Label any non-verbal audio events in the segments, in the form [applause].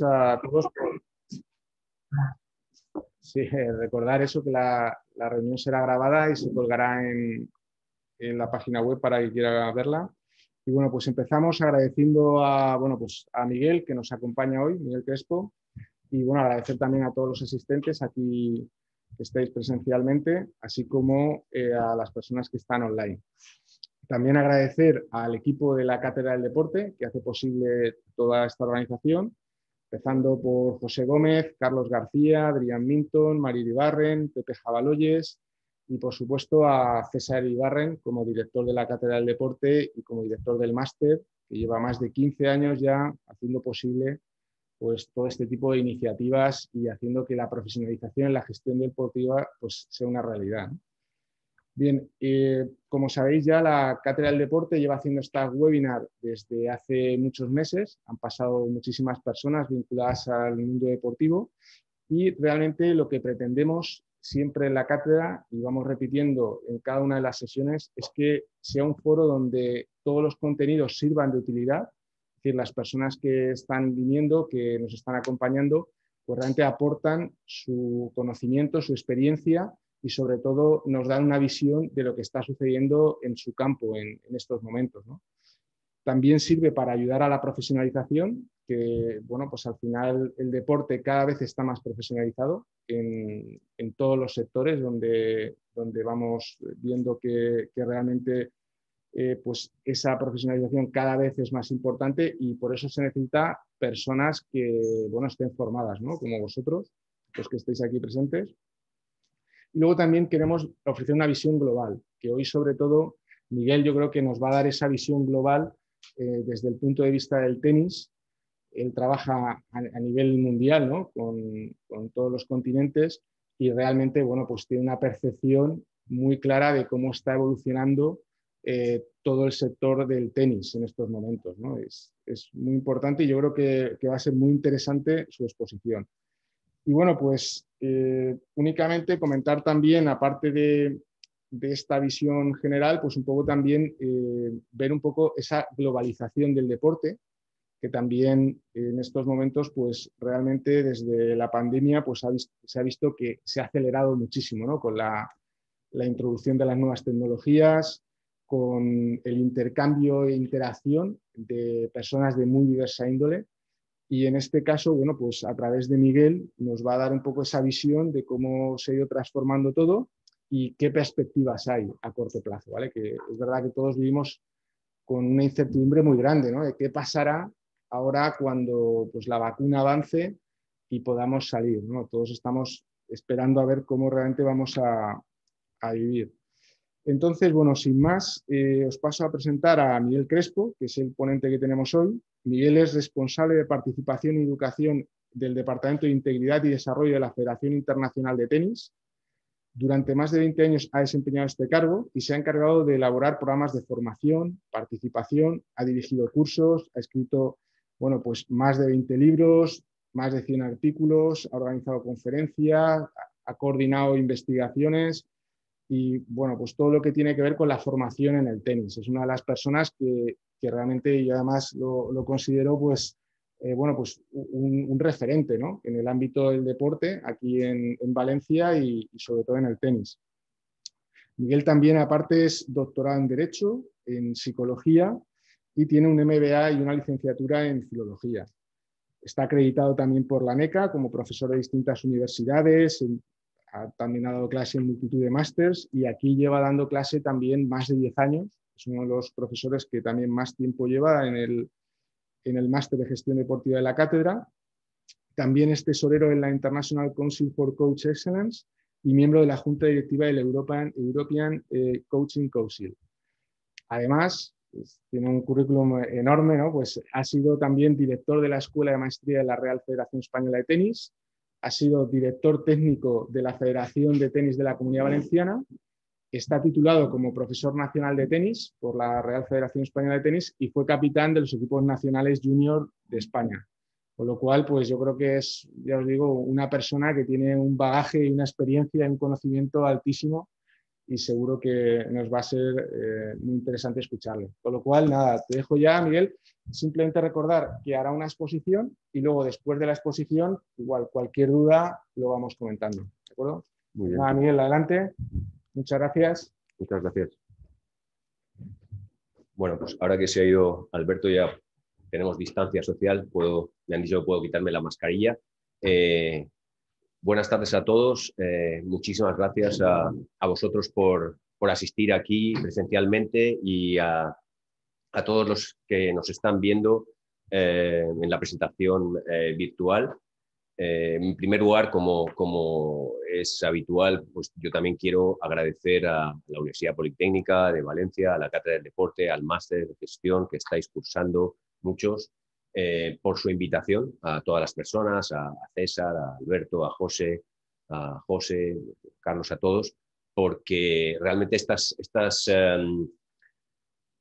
a todos [laughs] sí, recordar eso, que la, reunión será grabada y se colgará en, la página web para que quiera verla. Y bueno, pues empezamos agradeciendo a, bueno, pues a Miguel que nos acompaña hoy, Miguel Crespo, y bueno, agradecer también a todos los asistentes aquí que estáis presencialmente, así como eh, a las personas que están online. También agradecer al equipo de la Cátedra del Deporte que hace posible toda esta organización empezando por José Gómez, Carlos García, Adrián Minton, María Ibarren, Pepe Jabaloyes y por supuesto a César Ibarren como director de la Cátedra del Deporte y como director del máster, que lleva más de 15 años ya haciendo posible pues, todo este tipo de iniciativas y haciendo que la profesionalización en la gestión deportiva pues, sea una realidad. Bien, eh, como sabéis ya, la Cátedra del Deporte lleva haciendo esta webinar desde hace muchos meses. Han pasado muchísimas personas vinculadas al mundo deportivo y realmente lo que pretendemos siempre en la cátedra, y vamos repitiendo en cada una de las sesiones, es que sea un foro donde todos los contenidos sirvan de utilidad, es decir, las personas que están viniendo, que nos están acompañando, pues realmente aportan su conocimiento, su experiencia y sobre todo nos dan una visión de lo que está sucediendo en su campo en, estos momentos. También sirve para ayudar a la profesionalización, que bueno, pues al final el deporte cada vez está más profesionalizado en, todos los sectores donde, donde vamos viendo que, realmente eh, pues esa profesionalización cada vez es más importante y por eso se necesita personas que bueno, estén formadas, como vosotros, los que estéis aquí presentes, y luego también queremos ofrecer una visión global, que hoy sobre todo Miguel yo creo que nos va a dar esa visión global eh, desde el punto de vista del tenis. Él trabaja a, nivel mundial ¿no? con, todos los continentes y realmente bueno, pues tiene una percepción muy clara de cómo está evolucionando eh, todo el sector del tenis en estos momentos. ¿no? Es, es, muy importante y yo creo que, que va a ser muy interesante su exposición. Y bueno, pues eh, únicamente comentar también, aparte de, esta visión general, pues un poco también eh, ver un poco esa globalización del deporte, que también en estos momentos, pues realmente desde la pandemia, pues se ha visto que se ha acelerado muchísimo, ¿no? Con la, la introducción de las nuevas tecnologías, con el intercambio e interacción de personas de muy diversa índole y en este caso, bueno, pues a través de Miguel nos va a dar un poco esa visión de cómo se ha ido transformando todo y qué perspectivas hay a corto plazo, ¿vale? Que es verdad que todos vivimos con una incertidumbre muy grande, ¿no? De qué pasará ahora cuando pues, la vacuna avance y podamos salir, ¿no? Todos estamos esperando a ver cómo realmente vamos a, a vivir. Entonces, bueno, sin más, eh, os paso a presentar a Miguel Crespo, que es el ponente que tenemos hoy. Miguel es responsable de participación y educación del Departamento de Integridad y Desarrollo de la Federación Internacional de Tenis. Durante más de 20 años ha desempeñado este cargo y se ha encargado de elaborar programas de formación, participación, ha dirigido cursos, ha escrito bueno, pues más de 20 libros, más de 100 artículos, ha organizado conferencias, ha coordinado investigaciones y bueno, pues todo lo que tiene que ver con la formación en el tenis. Es una de las personas que, que realmente yo además lo, considero pues, eh, bueno, pues un, referente ¿no? en el ámbito del deporte aquí en, en Valencia y, sobre todo en el tenis. Miguel también aparte es doctorado en Derecho, en Psicología y tiene un MBA y una licenciatura en Filología. Está acreditado también por la NECA como profesor de distintas universidades, en también ha dado clase en multitud de másters y aquí lleva dando clase también más de 10 años. Es uno de los profesores que también más tiempo lleva en el, en el máster de gestión deportiva de la cátedra. También es tesorero en la International Council for Coach Excellence y miembro de la Junta Directiva del European, European eh, Coaching Council. Además, pues, tiene un currículum enorme, ¿no? pues ha sido también director de la Escuela de Maestría de la Real Federación Española de Tenis, ha sido director técnico de la Federación de Tenis de la Comunidad Valenciana, está titulado como profesor nacional de tenis por la Real Federación Española de Tenis y fue capitán de los equipos nacionales junior de España. Con lo cual, pues yo creo que es, ya os digo, una persona que tiene un bagaje y una experiencia y un conocimiento altísimo y seguro que nos va a ser eh, muy interesante escucharle. Con lo cual, nada, te dejo ya, Miguel, simplemente recordar que hará una exposición y luego después de la exposición, igual cualquier duda lo vamos comentando. ¿De acuerdo? Muy bien. Nada, Miguel, adelante. Muchas gracias. Muchas gracias. Bueno, pues ahora que se ha ido Alberto, ya tenemos distancia social, puedo, me han dicho que puedo quitarme la mascarilla. Eh, buenas tardes a todos. Eh, muchísimas gracias a, vosotros por, asistir aquí presencialmente y a, todos los que nos están viendo eh, en la presentación virtual. En primer lugar, como, es habitual, pues yo también quiero agradecer a la Universidad Politécnica de Valencia, a la Cátedra del Deporte, al máster de gestión que estáis cursando muchos, eh, por su invitación a todas las personas, a, César, a Alberto, a José, a José, Carlos, a todos, porque realmente estas, estas, em,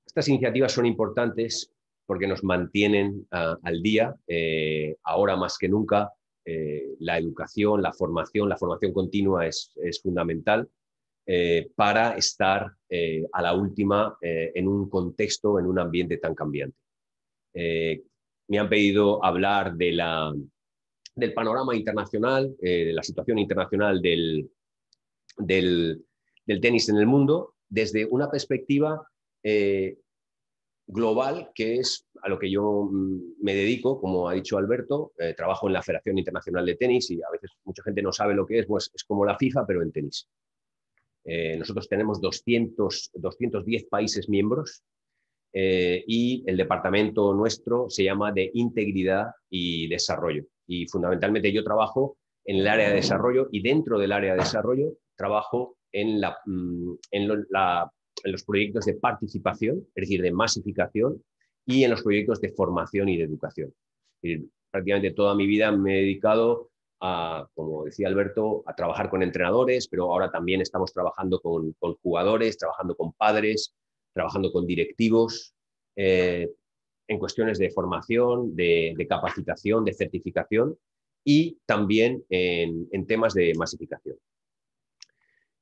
estas iniciativas son importantes porque nos mantienen al día, eh, ahora más que nunca. Eh, la educación, la formación, la formación continua es, es fundamental para estar a la última en un contexto, en un ambiente tan cambiante. Eh, me han pedido hablar de la, del panorama internacional, eh, de la situación internacional del, del, tenis en el mundo, desde una perspectiva eh, global, que es a lo que yo mm, me dedico, como ha dicho Alberto, trabajo en la Federación Internacional de Tenis y a veces mucha gente no sabe lo que es, pues es como la FIFA, pero en tenis. nosotros tenemos 200, 210 países miembros eh, y el departamento nuestro se llama de integridad y desarrollo. Y fundamentalmente yo trabajo en el área de desarrollo y dentro del área de desarrollo trabajo en, la, mm, en, los proyectos de participación, es decir, de masificación, y en los proyectos de formación y de educación. prácticamente toda mi vida me he dedicado a, como decía Alberto, a trabajar con entrenadores, pero ahora también estamos trabajando con, con jugadores, trabajando con padres, trabajando con directivos eh, en cuestiones de formación, de, capacitación, de certificación y también en, temas de masificación.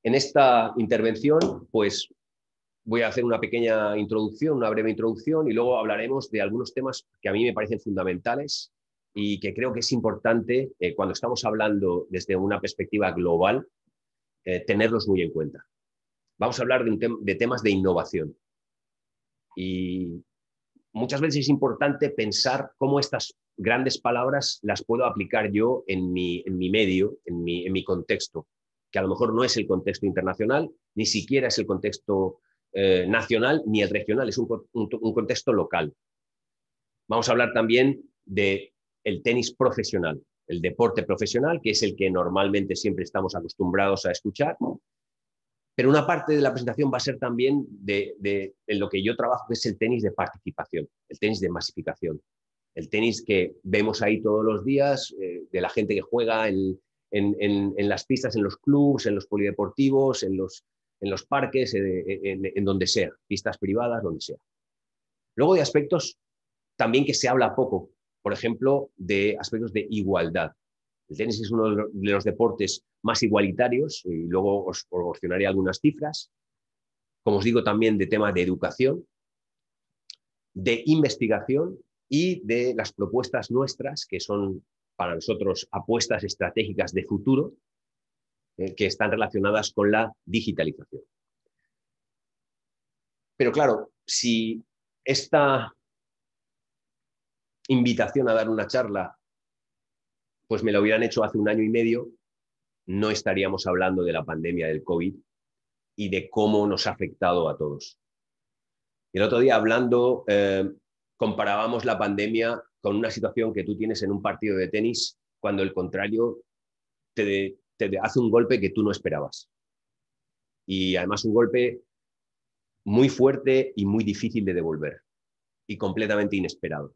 En esta intervención, pues voy a hacer una pequeña introducción, una breve introducción y luego hablaremos de algunos temas que a mí me parecen fundamentales y que creo que es importante eh, cuando estamos hablando desde una perspectiva global, eh, tenerlos muy en cuenta. Vamos a hablar de temas de innovación. Y muchas veces es importante pensar cómo estas grandes palabras las puedo aplicar yo en mi, en mi medio, en mi, en mi, contexto, que a lo mejor no es el contexto internacional, ni siquiera es el contexto eh, nacional ni el regional, es un, un, contexto local. Vamos a hablar también de el tenis profesional, el deporte profesional, que es el que normalmente siempre estamos acostumbrados a escuchar, pero una parte de la presentación va a ser también de, lo que yo trabajo, que es el tenis de participación, el tenis de masificación. El tenis que vemos ahí todos los días, eh, de la gente que juega en, las pistas, en los clubs, en los polideportivos, en los, en los parques, en donde sea, pistas privadas, donde sea. Luego de aspectos también que se habla poco, por ejemplo, de aspectos de igualdad. El tenis es uno de los deportes más igualitarios y luego os proporcionaré algunas cifras. Como os digo, también de temas de educación, de investigación y de las propuestas nuestras, que son para nosotros apuestas estratégicas de futuro, eh, que están relacionadas con la digitalización. Pero claro, si esta invitación a dar una charla pues me lo hubieran hecho hace un año y medio, no estaríamos hablando de la pandemia del COVID y de cómo nos ha afectado a todos. El otro día hablando, eh, comparábamos la pandemia con una situación que tú tienes en un partido de tenis cuando el contrario te, te hace un golpe que tú no esperabas. Y además un golpe muy fuerte y muy difícil de devolver y completamente inesperado.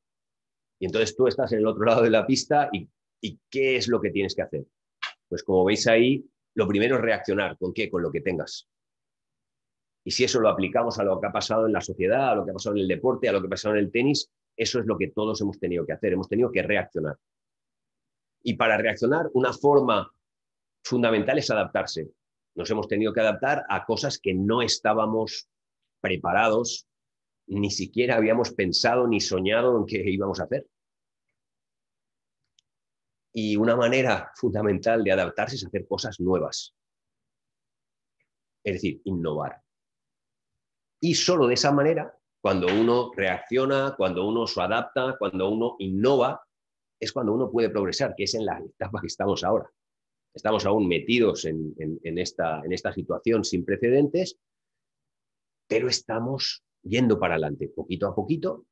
Y entonces tú estás en el otro lado de la pista y ¿Y qué es lo que tienes que hacer? Pues como veis ahí, lo primero es reaccionar. ¿Con qué? Con lo que tengas. Y si eso lo aplicamos a lo que ha pasado en la sociedad, a lo que ha pasado en el deporte, a lo que ha pasado en el tenis, eso es lo que todos hemos tenido que hacer. Hemos tenido que reaccionar. Y para reaccionar, una forma fundamental es adaptarse. Nos hemos tenido que adaptar a cosas que no estábamos preparados, ni siquiera habíamos pensado ni soñado en qué íbamos a hacer. Y una manera fundamental de adaptarse es hacer cosas nuevas. Es decir, innovar. Y solo de esa manera, cuando uno reacciona, cuando uno se adapta, cuando uno innova, es cuando uno puede progresar, que es en la etapa que estamos ahora. Estamos aún metidos en, esta, situación sin precedentes, pero estamos yendo para adelante, poquito a poquito,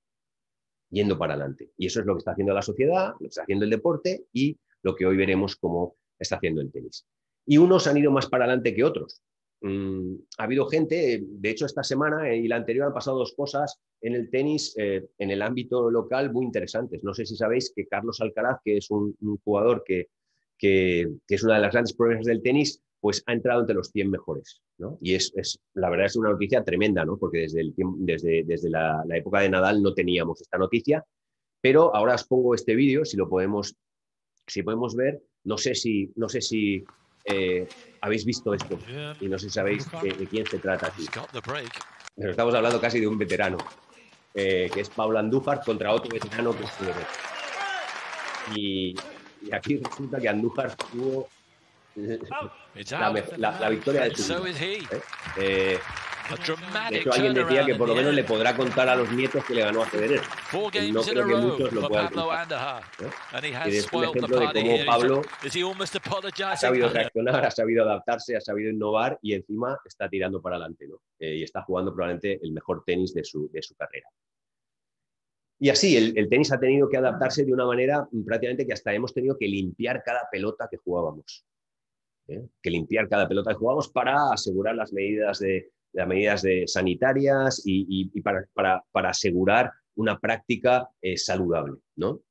yendo para adelante. Y eso es lo que está haciendo la sociedad, lo que está haciendo el deporte y lo que hoy veremos cómo está haciendo el tenis. Y unos han ido más para adelante que otros. Mm, ha habido gente, de hecho esta semana y la anterior han pasado dos cosas en el tenis, eh, en el ámbito local, muy interesantes. No sé si sabéis que Carlos Alcaraz, que es un, jugador que, que, es una de las grandes promesas del tenis, pues ha entrado entre los 100 mejores. Y es, la verdad es una noticia tremenda, ¿no? porque desde, el desde, desde la, época de Nadal no teníamos esta noticia, pero ahora os pongo este vídeo, si lo podemos, si podemos ver, no sé si, no sé si eh, habéis visto esto y no sé si sabéis de, quién se trata aquí. Pero estamos hablando casi de un veterano, eh, que es Pablo Andújar contra otro veterano que es y, y aquí resulta que Andújar tuvo [laughs] la, victoria de su vida. ¿eh? de hecho, alguien decía que por lo menos le podrá contar a los nietos que le ganó a Federer. No creo que muchos lo puedan contar. ¿eh? Y es un ejemplo de cómo Pablo ha sabido reaccionar, ha sabido adaptarse, ha sabido innovar y encima está tirando para adelante. ¿no? Eh, y está jugando probablemente el mejor tenis de su, de su carrera. Y así, el, tenis ha tenido que adaptarse de una manera prácticamente que hasta hemos tenido que limpiar cada pelota que jugábamos. ¿eh? que limpiar cada pelota que jugamos para asegurar las medidas, de, las medidas sanitarias y, para, para, asegurar una práctica eh, saludable. ¿no?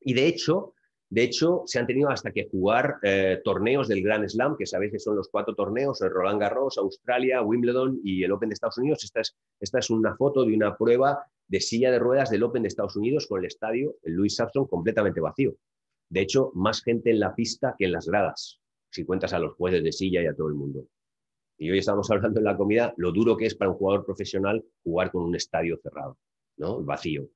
Y de hecho, de hecho, se han tenido hasta que jugar eh, torneos del Grand Slam, que sabéis que son los cuatro torneos, el Roland Garros, Australia, Wimbledon y el Open de Estados Unidos. Esta es, esta es una foto de una prueba de silla de ruedas del Open de Estados Unidos con el estadio, el Louis Armstrong, completamente vacío. De hecho, más gente en la pista que en las gradas si cuentas a los jueces de silla y a todo el mundo. Y hoy estamos [laughs] hablando en la comida lo duro que es para un jugador profesional jugar con un estadio cerrado, ¿no? Vacío.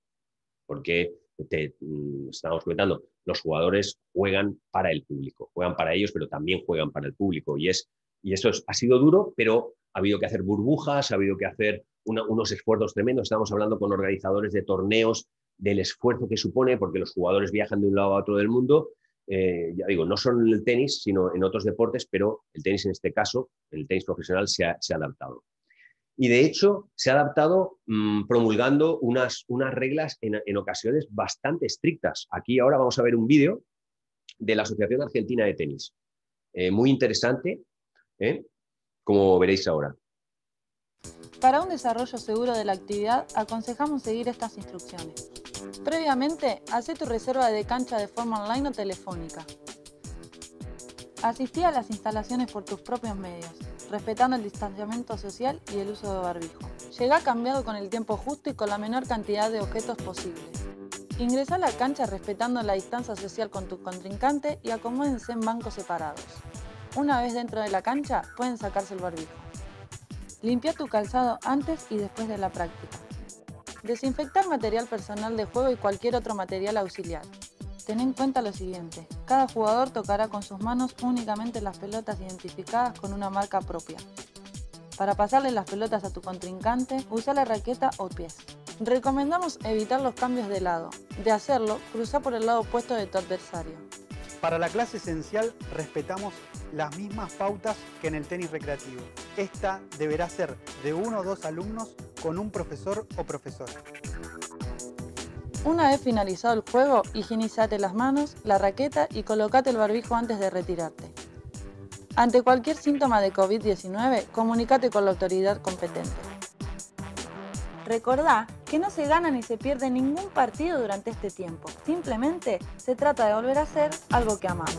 Porque te, mm, estamos comentando, los jugadores juegan para el público, juegan para ellos, pero también juegan para el público. Y, es, y eso ha sido duro, pero ha habido que hacer burbujas, ha habido que hacer unos esfuerzos tremendos. Estamos hablando con organizadores de torneos del esfuerzo que supone, porque los jugadores viajan de un lado a otro del mundo eh, ya digo, no solo en el tenis, sino en otros deportes, pero el tenis en este caso, el tenis profesional, se ha, adaptado. Y de hecho, se ha adaptado mm, promulgando unas, unas reglas en, ocasiones bastante estrictas. Aquí ahora vamos a ver un vídeo de la Asociación Argentina de Tenis. Eh, muy interesante, ¿eh? Como veréis ahora. Para un desarrollo seguro de la actividad, aconsejamos seguir estas instrucciones. Previamente, hace tu reserva de cancha de forma online o telefónica. Asistí a las instalaciones por tus propios medios, respetando el distanciamiento social y el uso de barbijo. Llega cambiado con el tiempo justo y con la menor cantidad de objetos posibles. Ingresa a la cancha respetando la distancia social con tu contrincante y acomódense en bancos separados. Una vez dentro de la cancha, pueden sacarse el barbijo. Limpia tu calzado antes y después de la práctica. Desinfectar material personal de juego y cualquier otro material auxiliar. Ten en cuenta lo siguiente, cada jugador tocará con sus manos únicamente las pelotas identificadas con una marca propia. Para pasarle las pelotas a tu contrincante, usa la raqueta o pies. Recomendamos evitar los cambios de lado. De hacerlo, cruza por el lado opuesto de tu adversario. Para la clase esencial respetamos las mismas pautas que en el tenis recreativo. Esta deberá ser de uno o dos alumnos con un profesor o profesora. Una vez finalizado el juego, higienizate las manos, la raqueta y colocate el barbijo antes de retirarte. Ante cualquier síntoma de COVID-19, comunícate con la autoridad competente. Recordá que no se gana ni se pierde ningún partido durante este tiempo. Simplemente se trata de volver a hacer algo que amamos.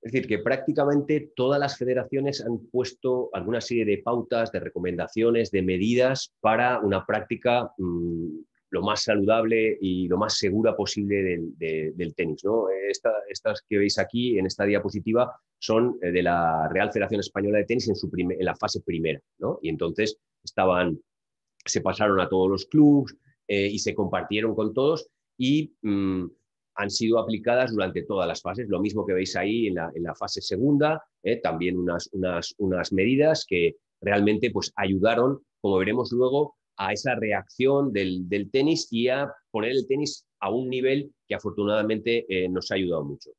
Es decir, que prácticamente todas las federaciones han puesto alguna serie de pautas, de recomendaciones, de medidas para una práctica mm, lo más saludable y lo más segura posible del, tenis. ¿no? estas que veis aquí en esta diapositiva son de la Real Federación Española de Tenis en, su en la fase primera. ¿no? Y entonces estaban, se pasaron a todos los clubes y se compartieron con todos y mm, han sido aplicadas durante todas las fases. Lo mismo que veis ahí en la, fase segunda, ¿eh? también unas, unas, unas, medidas que realmente pues, ayudaron, como veremos luego, a esa reacción del, del, tenis y a poner el tenis a un nivel que afortunadamente eh, nos ha ayudado mucho.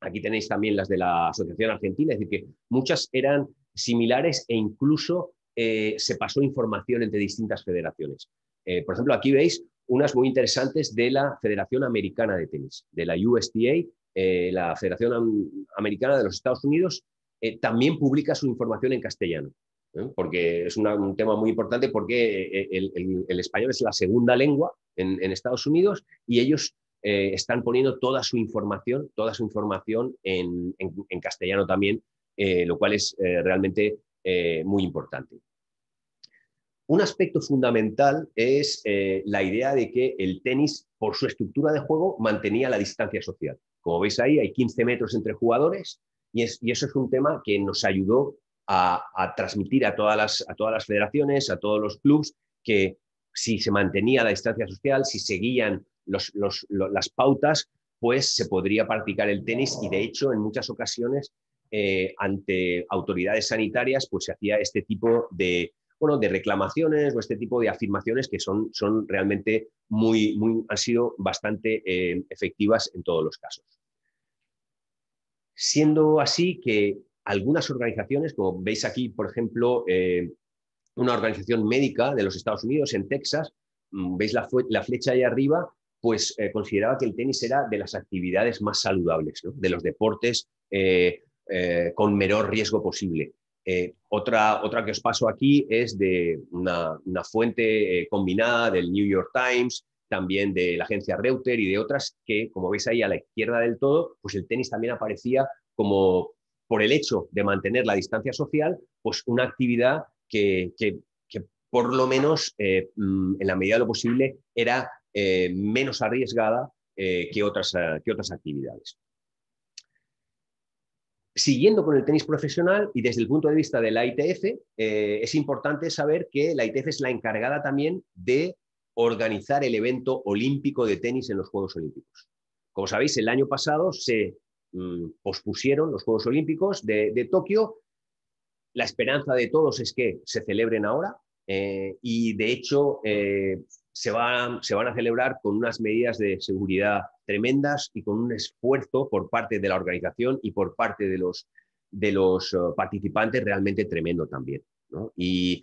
Aquí tenéis también las de la Asociación Argentina, es decir, que muchas eran similares e incluso eh, se pasó información entre distintas federaciones. por ejemplo, aquí veis unas muy interesantes de la Federación Americana de Tenis, de la USTA, eh, la Federación Americana de los Estados Unidos, eh, también publica su información en castellano, ¿eh? porque es un tema muy importante porque el, español es la segunda lengua en, Estados Unidos y ellos están poniendo toda su información, toda su información en, en castellano también, lo cual es realmente muy importante. Un aspecto fundamental es eh, la idea de que el tenis, por su estructura de juego, mantenía la distancia social. Como veis ahí, hay 15 metros entre jugadores y, eso es un tema que nos ayudó a, transmitir a todas, las, federaciones, a todos los clubes, que si se mantenía la distancia social, si seguían las pautas, pues se podría practicar el tenis y de hecho en muchas ocasiones eh, ante autoridades sanitarias pues se hacía este tipo de, de reclamaciones o este tipo de afirmaciones que son, son realmente muy, muy, han sido bastante eh, efectivas en todos los casos. Siendo así que algunas organizaciones, como veis aquí, por ejemplo, eh, una organización médica de los Estados Unidos en Texas, mm, veis la, flecha ahí arriba, pues eh, consideraba que el tenis era de las actividades más saludables, de los deportes con menor riesgo posible. Eh, otra, que os paso aquí es de una, fuente eh, combinada del New York Times, también de la agencia Reuters y de otras que, como veis ahí a la izquierda del todo, pues el tenis también aparecía como, por el hecho de mantener la distancia social, pues una actividad que, por lo menos, eh, mm, en la medida de lo posible, era menos arriesgada que, otras, que otras actividades. Siguiendo con el tenis profesional y desde el punto de vista de la ITF, eh, es importante saber que la ITF es la encargada también de organizar el evento olímpico de tenis en los Juegos Olímpicos. Como sabéis, el año pasado se mm, pospusieron los Juegos Olímpicos de, Tokio. La esperanza de todos es que se celebren ahora eh, y de hecho eh, se, se van a celebrar con unas medidas de seguridad tremendas y con un esfuerzo por parte de la organización y por parte de los, de los eh, participantes realmente tremendo también. ¿Y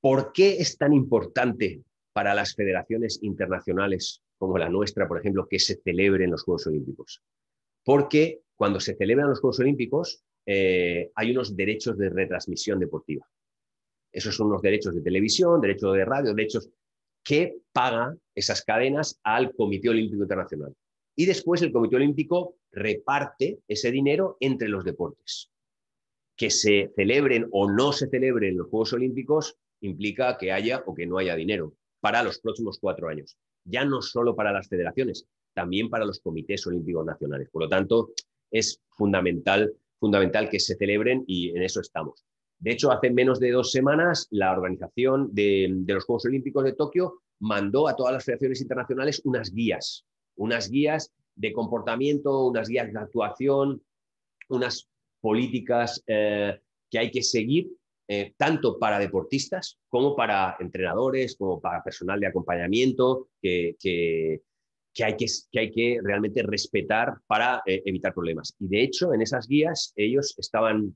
por qué es tan importante para las federaciones internacionales como la nuestra, por ejemplo, que se celebren los Juegos Olímpicos? Porque cuando se celebran los Juegos Olímpicos eh, hay unos derechos de retransmisión deportiva. Esos son los derechos de televisión, derechos de radio, derechos que paga esas cadenas al Comité Olímpico Internacional. Y después el Comité Olímpico reparte ese dinero entre los deportes. Que se celebren o no se celebren los Juegos Olímpicos implica que haya o que no haya dinero para los próximos cuatro años. Ya no solo para las federaciones, también para los comités olímpicos nacionales. Por lo tanto, es fundamental, fundamental que se celebren y en eso estamos. De hecho, hace menos de dos semanas, la organización de, los Juegos Olímpicos de Tokio mandó a todas las federaciones internacionales unas guías, unas guías de comportamiento, unas guías de actuación, unas políticas eh, que hay que seguir, eh, tanto para deportistas como para entrenadores, como para personal de acompañamiento, que, hay, que, realmente respetar para eh, evitar problemas. Y de hecho, en esas guías ellos estaban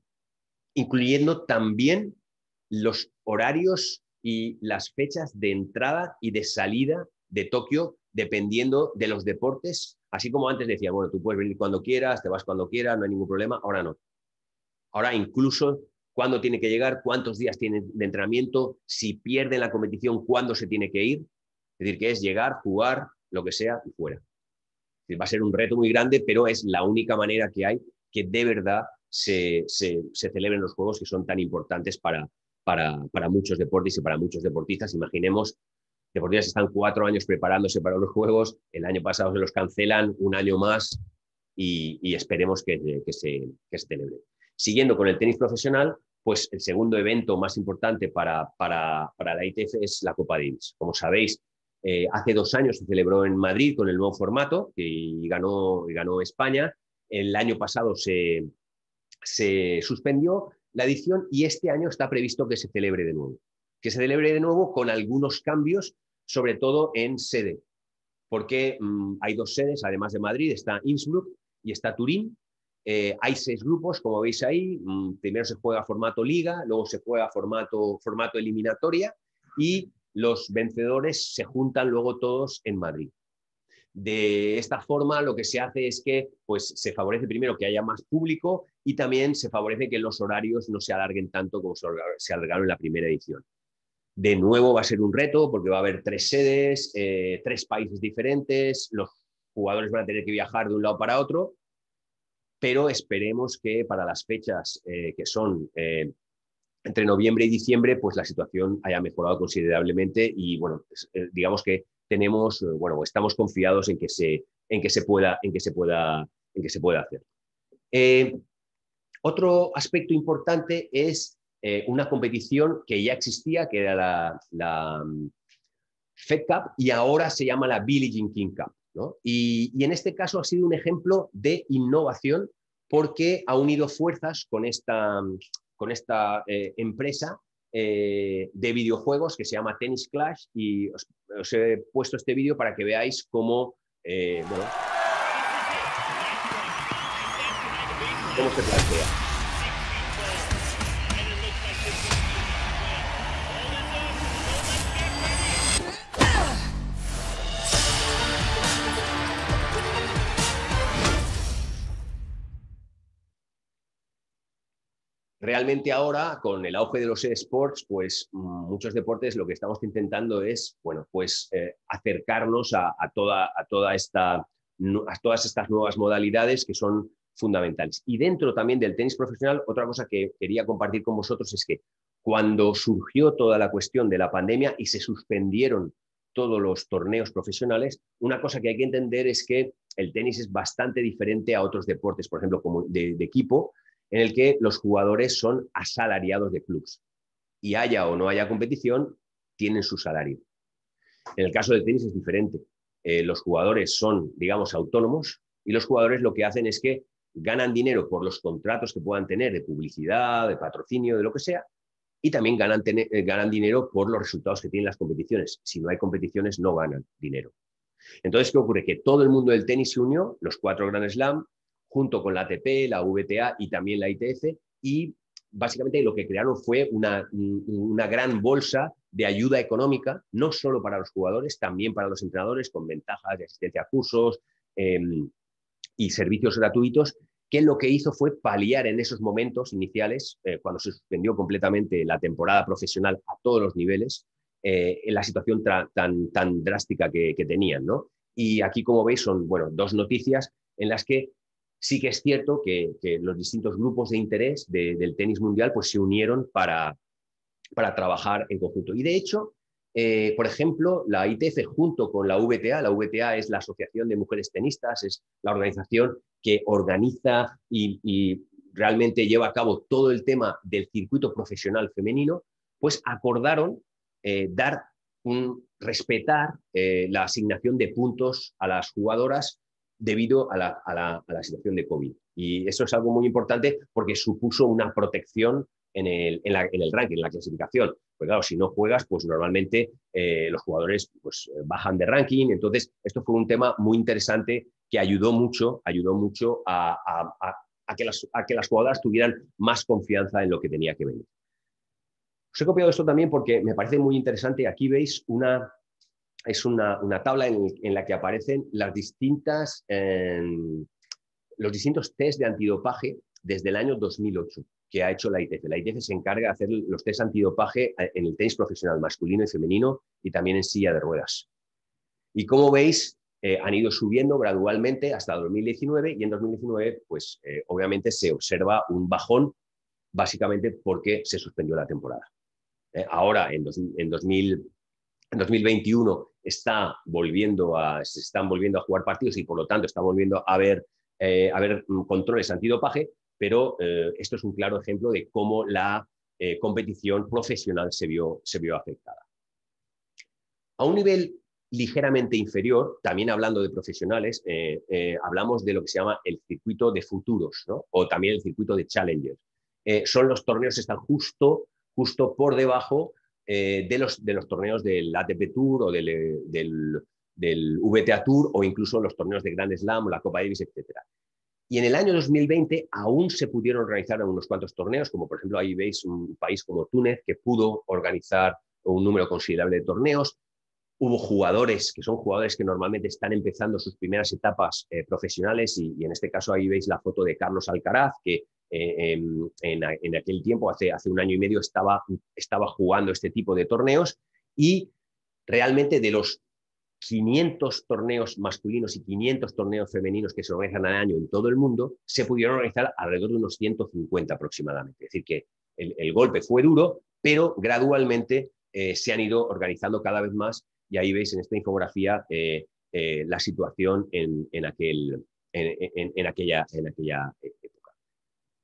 incluyendo también los horarios y las fechas de entrada y de salida de Tokio, dependiendo de los deportes, así como antes decía, bueno, tú puedes venir cuando quieras, te vas cuando quieras, no hay ningún problema, ahora no. Ahora incluso cuándo tiene que llegar, cuántos días tiene de entrenamiento, si pierde la competición, cuándo se tiene que ir. Es decir, que es llegar, jugar, lo que sea y fuera. va a ser un reto muy grande, pero es la única manera que hay que de verdad se, celebren los Juegos que son tan importantes para, para, muchos deportes y para muchos deportistas. Imaginemos deportistas están cuatro años preparándose para los Juegos, el año pasado se los cancelan un año más y, esperemos que, se, que celebre. Siguiendo con el tenis profesional, pues el segundo evento más importante para, para, la ITF es la Copa Davis. Como sabéis, eh, hace dos años se celebró en Madrid con el nuevo formato y ganó, ganó España. El año pasado se, se suspendió la edición y este año está previsto que se celebre de nuevo. Que se celebre de nuevo con algunos cambios, sobre todo en sede, porque mm, hay dos sedes, además de Madrid, está Innsbruck y está Turín. Eh, hay seis grupos, como veis ahí. Mm, primero se juega formato liga, luego se juega formato, formato eliminatoria y los vencedores se juntan luego todos en Madrid. De esta forma, lo que se hace es que pues, se favorece primero que haya más público y también se favorece que los horarios no se alarguen tanto como se alargaron en la primera edición. De nuevo va a ser un reto porque va a haber tres sedes, eh, tres países diferentes, los jugadores van a tener que viajar de un lado para otro, pero esperemos que para las fechas eh, que son eh, entre noviembre y diciembre, pues la situación haya mejorado considerablemente y bueno, digamos que tenemos, bueno, estamos confiados en que se, en que se pueda, en que se pueda, en que se pueda hacer. Otro aspecto importante es una competición que ya existía, que era la, la mm, Fed Cup y ahora se llama la Billie Jean King Cup. Y, en este caso ha sido un ejemplo de innovación porque ha unido fuerzas con esta, con esta eh, empresa eh, de videojuegos que se llama Tennis Clash y os, he puesto este vídeo para que veáis cómo, eh, se plantea. realmente ahora, con el auge de los esports, pues muchos deportes lo que estamos intentando es, bueno, pues eh, acercarnos a, toda, a, toda esta, a todas estas nuevas modalidades que son fundamentales. Y dentro también del tenis profesional, otra cosa que quería compartir con vosotros es que cuando surgió toda la cuestión de la pandemia y se suspendieron todos los torneos profesionales, una cosa que hay que entender es que el tenis es bastante diferente a otros deportes, por ejemplo, como de equipo, en el que los jugadores son asalariados de clubs y haya o no haya competición, tienen su salario. En el caso del tenis es diferente. Eh, los jugadores son, digamos, autónomos y los jugadores lo que hacen es que ganan dinero por los contratos que puedan tener de publicidad, de patrocinio, de lo que sea, y también ganan, eh, ganan dinero por los resultados que tienen las competiciones. Si no hay competiciones, no ganan dinero. Entonces, ¿qué ocurre? Que todo el mundo del tenis se unió, los cuatro Grand Slam, junto con la ATP, la VTA y también la ITF, y básicamente lo que crearon fue una, una, gran bolsa de ayuda económica, no solo para los jugadores, también para los entrenadores, con ventajas de asistencia a cursos em, y servicios gratuitos, que lo que hizo fue paliar en esos momentos iniciales, eh, cuando se suspendió completamente la temporada profesional a todos los niveles, eh, en la situación tan, tan drástica que, tenían. ¿no? Y aquí, como veis, son bueno, dos noticias en las que sí que es cierto que, los distintos grupos de interés del tenis mundial pues, se unieron para, para trabajar en conjunto. Y de hecho, eh, por ejemplo, la ITF junto con la VTA, la VTA es la Asociación de Mujeres Tenistas, es la organización que organiza y, realmente lleva a cabo todo el tema del circuito profesional femenino, pues acordaron eh, dar un, respetar eh, la asignación de puntos a las jugadoras debido a la, situación de COVID. Y eso es algo muy importante porque supuso una protección en el, ranking, en la clasificación. Pues claro, si no juegas, pues normalmente eh, los jugadores pues, bajan de ranking. Entonces, esto fue un tema muy interesante que ayudó mucho, ayudó mucho a, que, las, a que las jugadoras tuvieran más confianza en lo que tenía que venir. Os he copiado esto también porque me parece muy interesante. Aquí veis una, es una, tabla en, la que aparecen las distintas, em, los distintos test de antidopaje desde el año 2008 que ha hecho la ITF. La ITF se encarga de hacer los test antidopaje eh, en el tenis profesional masculino y femenino y también en silla de ruedas. Y como veis, eh, han ido subiendo gradualmente hasta 2019 y en 2019, pues eh, obviamente se observa un bajón básicamente porque se suspendió la temporada. ahora, en, en 2000 En 2021 está volviendo a, se están volviendo a jugar partidos y por lo tanto está volviendo a haber, a haber controles antidopaje, pero eh, esto es un claro ejemplo de cómo la eh, competición profesional se vio, se vio afectada. A un nivel ligeramente inferior, también hablando de profesionales, hablamos de lo que se llama el circuito de futuros, o también el circuito de challengers. son los torneos que están justo, justo por debajo eh, de, los, de los torneos del ATP Tour o del, del, del, VTA Tour o incluso los torneos de Grand Slam o la Copa Davis, etc. Y en el año 2020 aún se pudieron organizar unos cuantos torneos, como por ejemplo ahí veis un país como Túnez que pudo organizar un número considerable de torneos. Hubo jugadores que son jugadores que normalmente están empezando sus primeras etapas eh, profesionales y, en este caso ahí veis la foto de Carlos Alcaraz, que eh, en, aquel tiempo, hace, hace un año y medio, estaba, estaba jugando este tipo de torneos y realmente de los 500 torneos masculinos y 500 torneos femeninos que se organizan al año en todo el mundo, se pudieron organizar alrededor de unos 150 aproximadamente. Es decir, que el, golpe fue duro, pero gradualmente eh, se han ido organizando cada vez más y ahí veis en esta infografía eh, la situación en, aquel, en, aquella, en aquella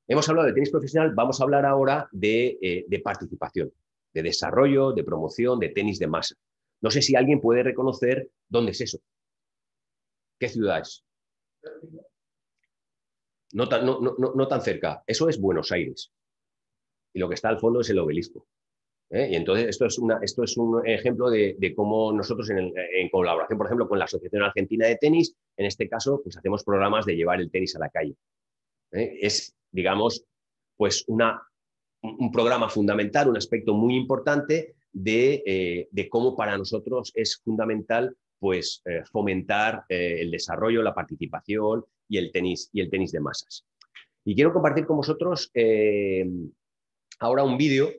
Hemos hablado de tenis profesional, vamos a hablar ahora eh, de, participación, de desarrollo, de promoción, de tenis de masa. No sé si alguien puede reconocer dónde es eso. ¿Qué ciudad es? No tan, no, tan cerca. Eso es Buenos Aires. Y lo que está al fondo es el obelisco. ¿eh? Y entonces esto es, una, esto es un ejemplo de, cómo nosotros en, en, colaboración, por ejemplo, con la Asociación Argentina de Tenis, en este caso, pues hacemos programas de llevar el tenis a la calle. ¿eh? Es digamos, pues una, un programa fundamental, un aspecto muy importante de, eh, cómo para nosotros es fundamental pues, eh, fomentar eh, el desarrollo, la participación y el tenis, y el tenis de masas. Y quiero compartir con vosotros ahora un vídeo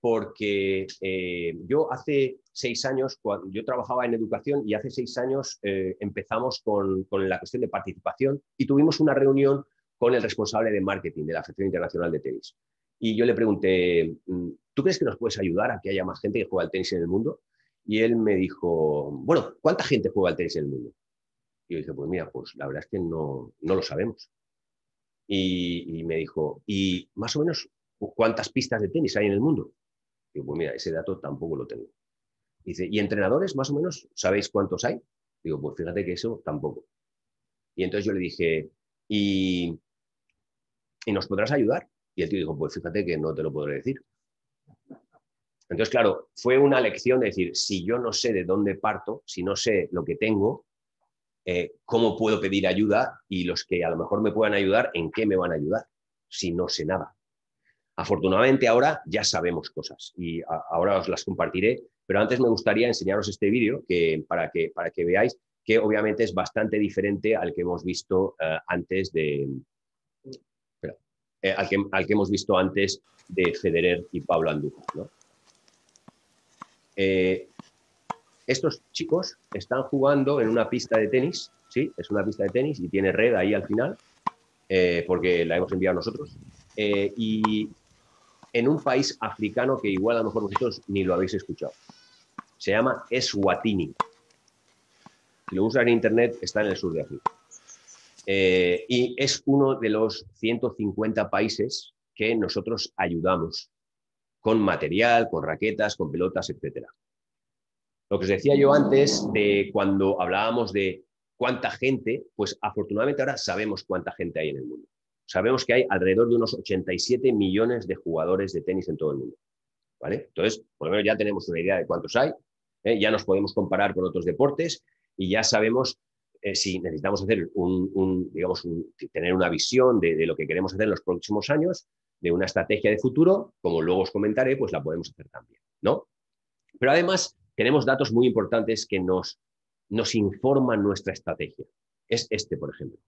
porque yo hace seis años, cuando yo trabajaba en educación y hace seis años empezamos con, con la cuestión de participación y tuvimos una reunión con el responsable de marketing de la Federación Internacional de Tenis. Y yo le pregunté, mm, ¿tú crees que nos puedes ayudar a que haya más gente que juega al tenis en el mundo? Y él me dijo, bueno, ¿cuánta gente juega al tenis en el mundo? Y yo dije, pues mira, pues la verdad es que no, no lo sabemos. Y, me dijo, ¿y más o menos cuántas pistas de tenis hay en el mundo? Y yo, pues mira, ese dato tampoco lo tengo. dice, ¿y entrenadores más o menos sabéis cuántos hay? Digo, pues fíjate que eso tampoco. Y entonces yo le dije, ¿y y nos podrás ayudar. Y el tío dijo, pues fíjate que no te lo podré decir. Entonces, claro, fue una lección de decir, si yo no sé de dónde parto, si no sé lo que tengo, eh, ¿cómo puedo pedir ayuda? Y los que a lo mejor me puedan ayudar, ¿en qué me van a ayudar? Si no sé nada. Afortunadamente ahora ya sabemos cosas y ahora os las compartiré, pero antes me gustaría enseñaros este vídeo que, para, que, para que veáis que obviamente es bastante diferente al que hemos visto eh, antes de, eh, al, que, hemos visto antes de Federer y Pablo Andújar. Eh, estos chicos están jugando en una pista de tenis, sí, es una pista de tenis y tiene red ahí al final, eh, porque la hemos enviado nosotros, y en un país africano que igual a lo mejor vosotros ni lo habéis escuchado. Se llama Eswatini. Si lo buscan en internet, está en el sur de África. Eh, y es uno de los 150 países que nosotros ayudamos con material, con raquetas, con pelotas, etc. Lo que os decía yo antes de cuando hablábamos de cuánta gente, pues afortunadamente ahora sabemos cuánta gente hay en el mundo. Sabemos que hay alrededor de unos 87 millones de jugadores de tenis en todo el mundo. ¿Vale? Entonces, por lo menos ya tenemos una idea de cuántos hay, ¿eh? ya nos podemos comparar con otros deportes y ya sabemos eh, si necesitamos hacer un, digamos, tener una visión de, lo que queremos hacer en los próximos años, de una estrategia de futuro, como luego os comentaré, pues la podemos hacer también, ¿no? Pero además tenemos datos muy importantes que nos, nos informan nuestra estrategia. Es este, por ejemplo.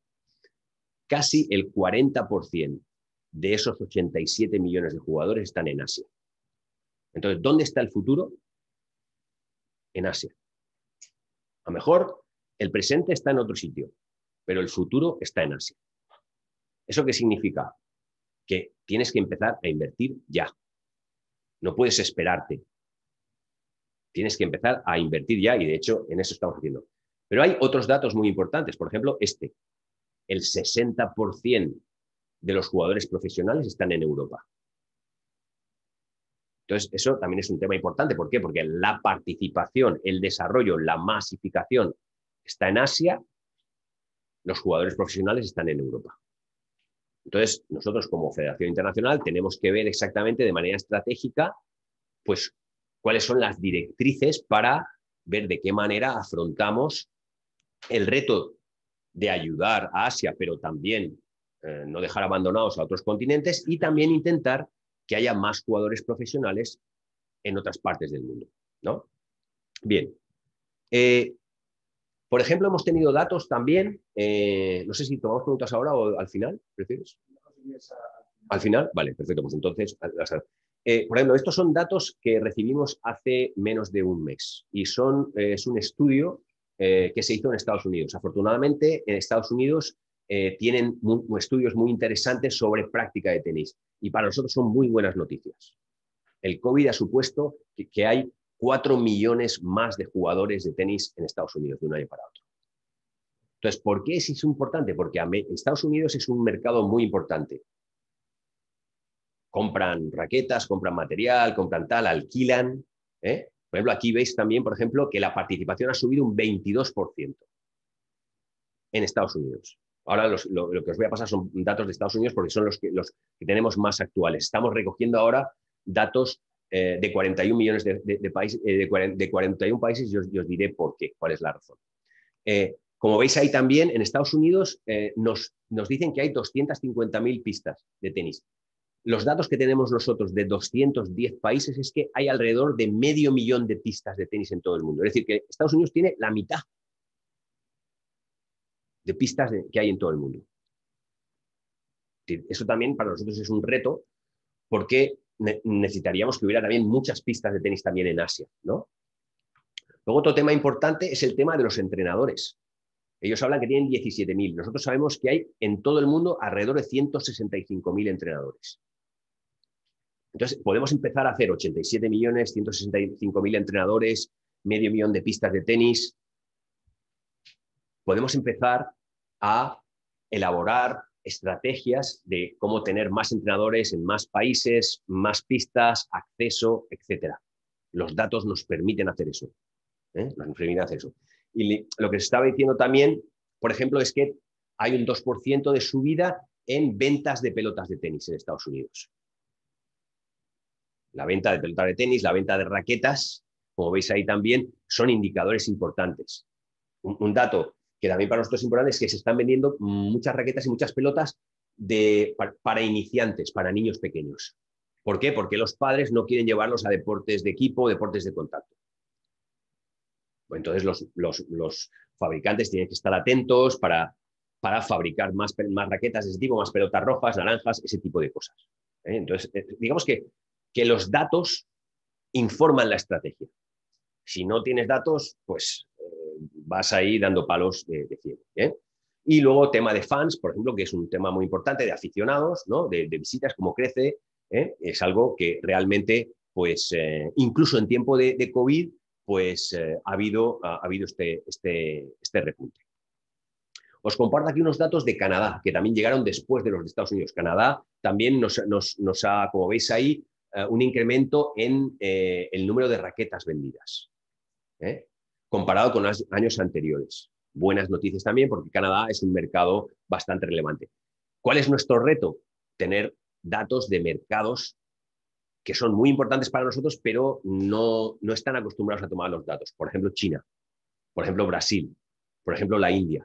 Casi el 40% de esos 87 millones de jugadores están en Asia. Entonces, ¿dónde está el futuro? En Asia. A lo mejor el presente está en otro sitio, pero el futuro está en Asia. ¿Eso qué significa? Que tienes que empezar a invertir ya. No puedes esperarte. Tienes que empezar a invertir ya y de hecho en eso estamos haciendo. Pero hay otros datos muy importantes. Por ejemplo, este. El 60% de los jugadores profesionales están en Europa. Entonces, eso también es un tema importante. ¿Por qué? Porque la participación, el desarrollo, la masificación está en Asia, los jugadores profesionales están en Europa. Entonces, nosotros como Federación Internacional tenemos que ver exactamente de manera estratégica, pues, cuáles son las directrices para ver de qué manera afrontamos el reto de ayudar a Asia, pero también eh, no dejar abandonados a otros continentes y también intentar que haya más jugadores profesionales en otras partes del mundo. ¿no? Bien. Eh, por ejemplo, hemos tenido datos también, eh, no sé si tomamos preguntas ahora o al final, ¿prefieres? Al final, vale, perfecto. Pues entonces, eh, por ejemplo, estos son datos que recibimos hace menos de un mes y son, es un estudio que se hizo en Estados Unidos. Afortunadamente, en Estados Unidos eh, tienen estudios muy interesantes sobre práctica de tenis y para nosotros son muy buenas noticias. El COVID ha supuesto que, hay cuatro millones más de jugadores de tenis en Estados Unidos de un año para otro. Entonces, ¿por qué es importante? Porque Estados Unidos es un mercado muy importante. Compran raquetas, compran material, compran tal, alquilan. ¿eh? Por ejemplo, aquí veis también, por ejemplo, que la participación ha subido un 22% en Estados Unidos. Ahora lo, que os voy a pasar son datos de Estados Unidos porque son los que tenemos más actuales. Estamos recogiendo ahora datos eh, de 41 millones de, países, eh, de, 41 países y os, diré por qué, cuál es la razón. Eh, como veis ahí también, en Estados Unidos nos, nos dicen que hay 250.000 pistas de tenis. Los datos que tenemos nosotros de 210 países es que hay alrededor de medio millón de pistas de tenis en todo el mundo. Es decir, que Estados Unidos tiene la mitad de pistas que hay en todo el mundo. Eso también para nosotros es un reto porque necesitaríamos que hubiera también muchas pistas de tenis también en Asia, ¿no? Luego otro tema importante es el tema de los entrenadores. Ellos hablan que tienen 17.000. Nosotros sabemos que hay en todo el mundo alrededor de 165.000 entrenadores. Entonces, podemos empezar a hacer 87 millones, 165.000 entrenadores, medio millón de pistas de tenis, podemos empezar a elaborar estrategias de cómo tener más entrenadores en más países, más pistas, acceso, etc. Los datos nos permiten hacer eso. ¿eh? Nos hacer eso. Y lo que se estaba diciendo también, por ejemplo, es que hay un 2% de subida en ventas de pelotas de tenis en Estados Unidos. La venta de pelotas de tenis, la venta de raquetas, como veis ahí también, son indicadores importantes. un dato que también para nosotros es importante, es que se están vendiendo muchas raquetas y muchas pelotas de, para, iniciantes, para niños pequeños. ¿Por qué? Porque los padres no quieren llevarlos a deportes de equipo, deportes de contacto. Entonces los, fabricantes tienen que estar atentos para, para fabricar más, más, raquetas de ese tipo, más pelotas rojas, naranjas, ese tipo de cosas. ¿eh? Entonces, eh, digamos que, que los datos informan la estrategia. Si no tienes datos, pues vas ahí dando palos de, cielo. ¿eh? Y luego tema de fans, por ejemplo, que es un tema muy importante, de aficionados, ¿no? de, visitas, cómo crece, ¿eh? es algo que realmente, pues, eh, incluso en tiempo de, COVID, pues ha habido, ha, habido este, este, este repunte. Os comparto aquí unos datos de Canadá, que también llegaron después de los de Estados Unidos. Canadá también nos, nos, nos ha, como veis ahí, un incremento en el número de raquetas vendidas comparado con años anteriores. Buenas noticias también porque Canadá es un mercado bastante relevante. ¿Cuál es nuestro reto? Tener datos de mercados que son muy importantes para nosotros, pero no, no están acostumbrados a tomar los datos. Por ejemplo, China, por ejemplo, Brasil, por ejemplo, la India.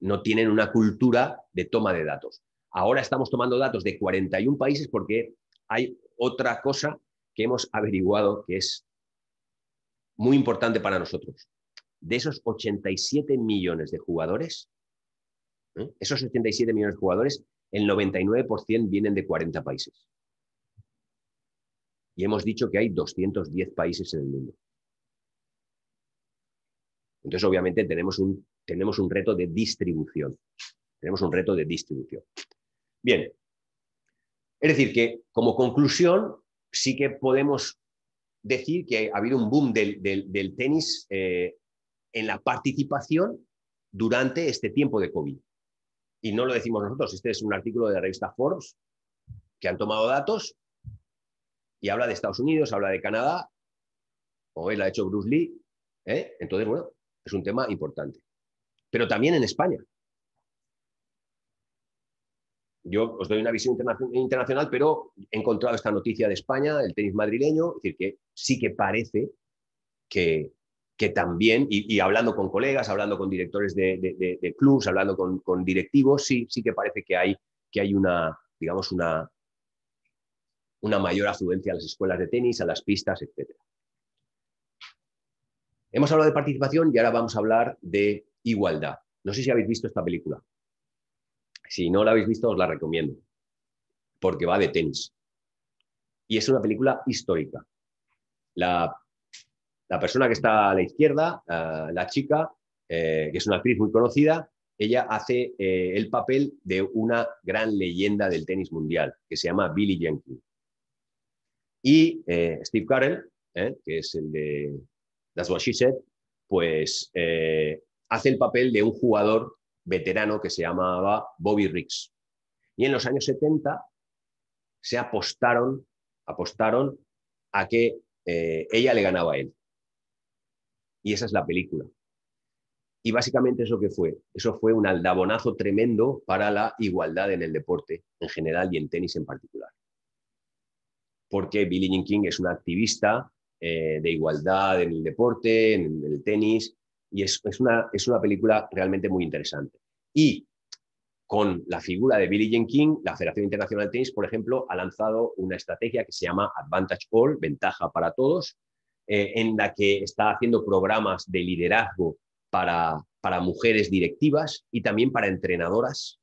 No tienen una cultura de toma de datos. Ahora estamos tomando datos de 41 países porque hay otra cosa que hemos averiguado que es muy importante para nosotros. De esos 87 millones de jugadores, ¿eh? esos 87 millones de jugadores, el 99% vienen de 40 países. Y hemos dicho que hay 210 países en el mundo. Entonces, obviamente, tenemos un, tenemos un reto de distribución. Tenemos un reto de distribución. Bien. Es decir, que como conclusión, sí que podemos decir que ha habido un boom del, tenis eh, en la participación durante este tiempo de COVID. Y no lo decimos nosotros, este es un artículo de la revista Forbes que han tomado datos y habla de Estados Unidos, habla de Canadá, o él ha hecho Bruce Lee. ¿eh? Entonces, bueno, es un tema importante. Pero también en España. Yo os doy una visión internacional, pero he encontrado esta noticia de España, del tenis madrileño, es decir, que sí que parece que, que también, y, hablando con colegas, hablando con directores de, de, clubs, hablando con, directivos, sí, sí que parece que hay, que hay una, digamos, una, una mayor afluencia a las escuelas de tenis, a las pistas, etc. Hemos hablado de participación y ahora vamos a hablar de igualdad. No sé si habéis visto esta película. Si no la habéis visto, os la recomiendo, porque va de tenis. Y es una película histórica. La, persona que está a la izquierda, eh, la chica, eh, que es una actriz muy conocida, ella hace eh, el papel de una gran leyenda del tenis mundial, que se llama Billie Jenkins. Y Steve Carell, que es el de That's What She Said, pues hace el papel de un jugador veterano que se llamaba Bobby Riggs. Y en los años 70 se apostaron, apostaron a que eh, ella le ganaba a él. Y esa es la película. Y básicamente eso que fue, eso fue un aldabonazo tremendo para la igualdad en el deporte en general y en tenis en particular. Porque Billie Jean King es una activista eh, de igualdad en el deporte, en el tenis, y es, una, es una película realmente muy interesante. Y con la figura de Billie Jean King, la Federación Internacional de Tenis, por ejemplo, ha lanzado una estrategia que se llama Advantage All, ventaja para todos, eh, en la que está haciendo programas de liderazgo para, para mujeres directivas y también para entrenadoras,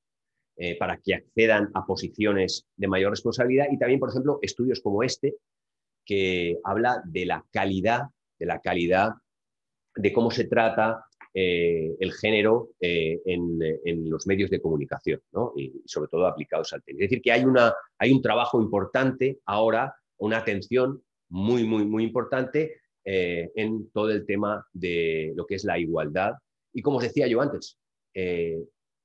eh, para que accedan a posiciones de mayor responsabilidad y también, por ejemplo, estudios como este, que habla de la calidad, de la calidad de cómo se trata eh, el género eh, en, los medios de comunicación, y sobre todo aplicados al tenis. Es decir, que hay, una, hay un trabajo importante ahora, una atención muy, muy, muy importante eh, en todo el tema de lo que es la igualdad. Y como os decía yo antes,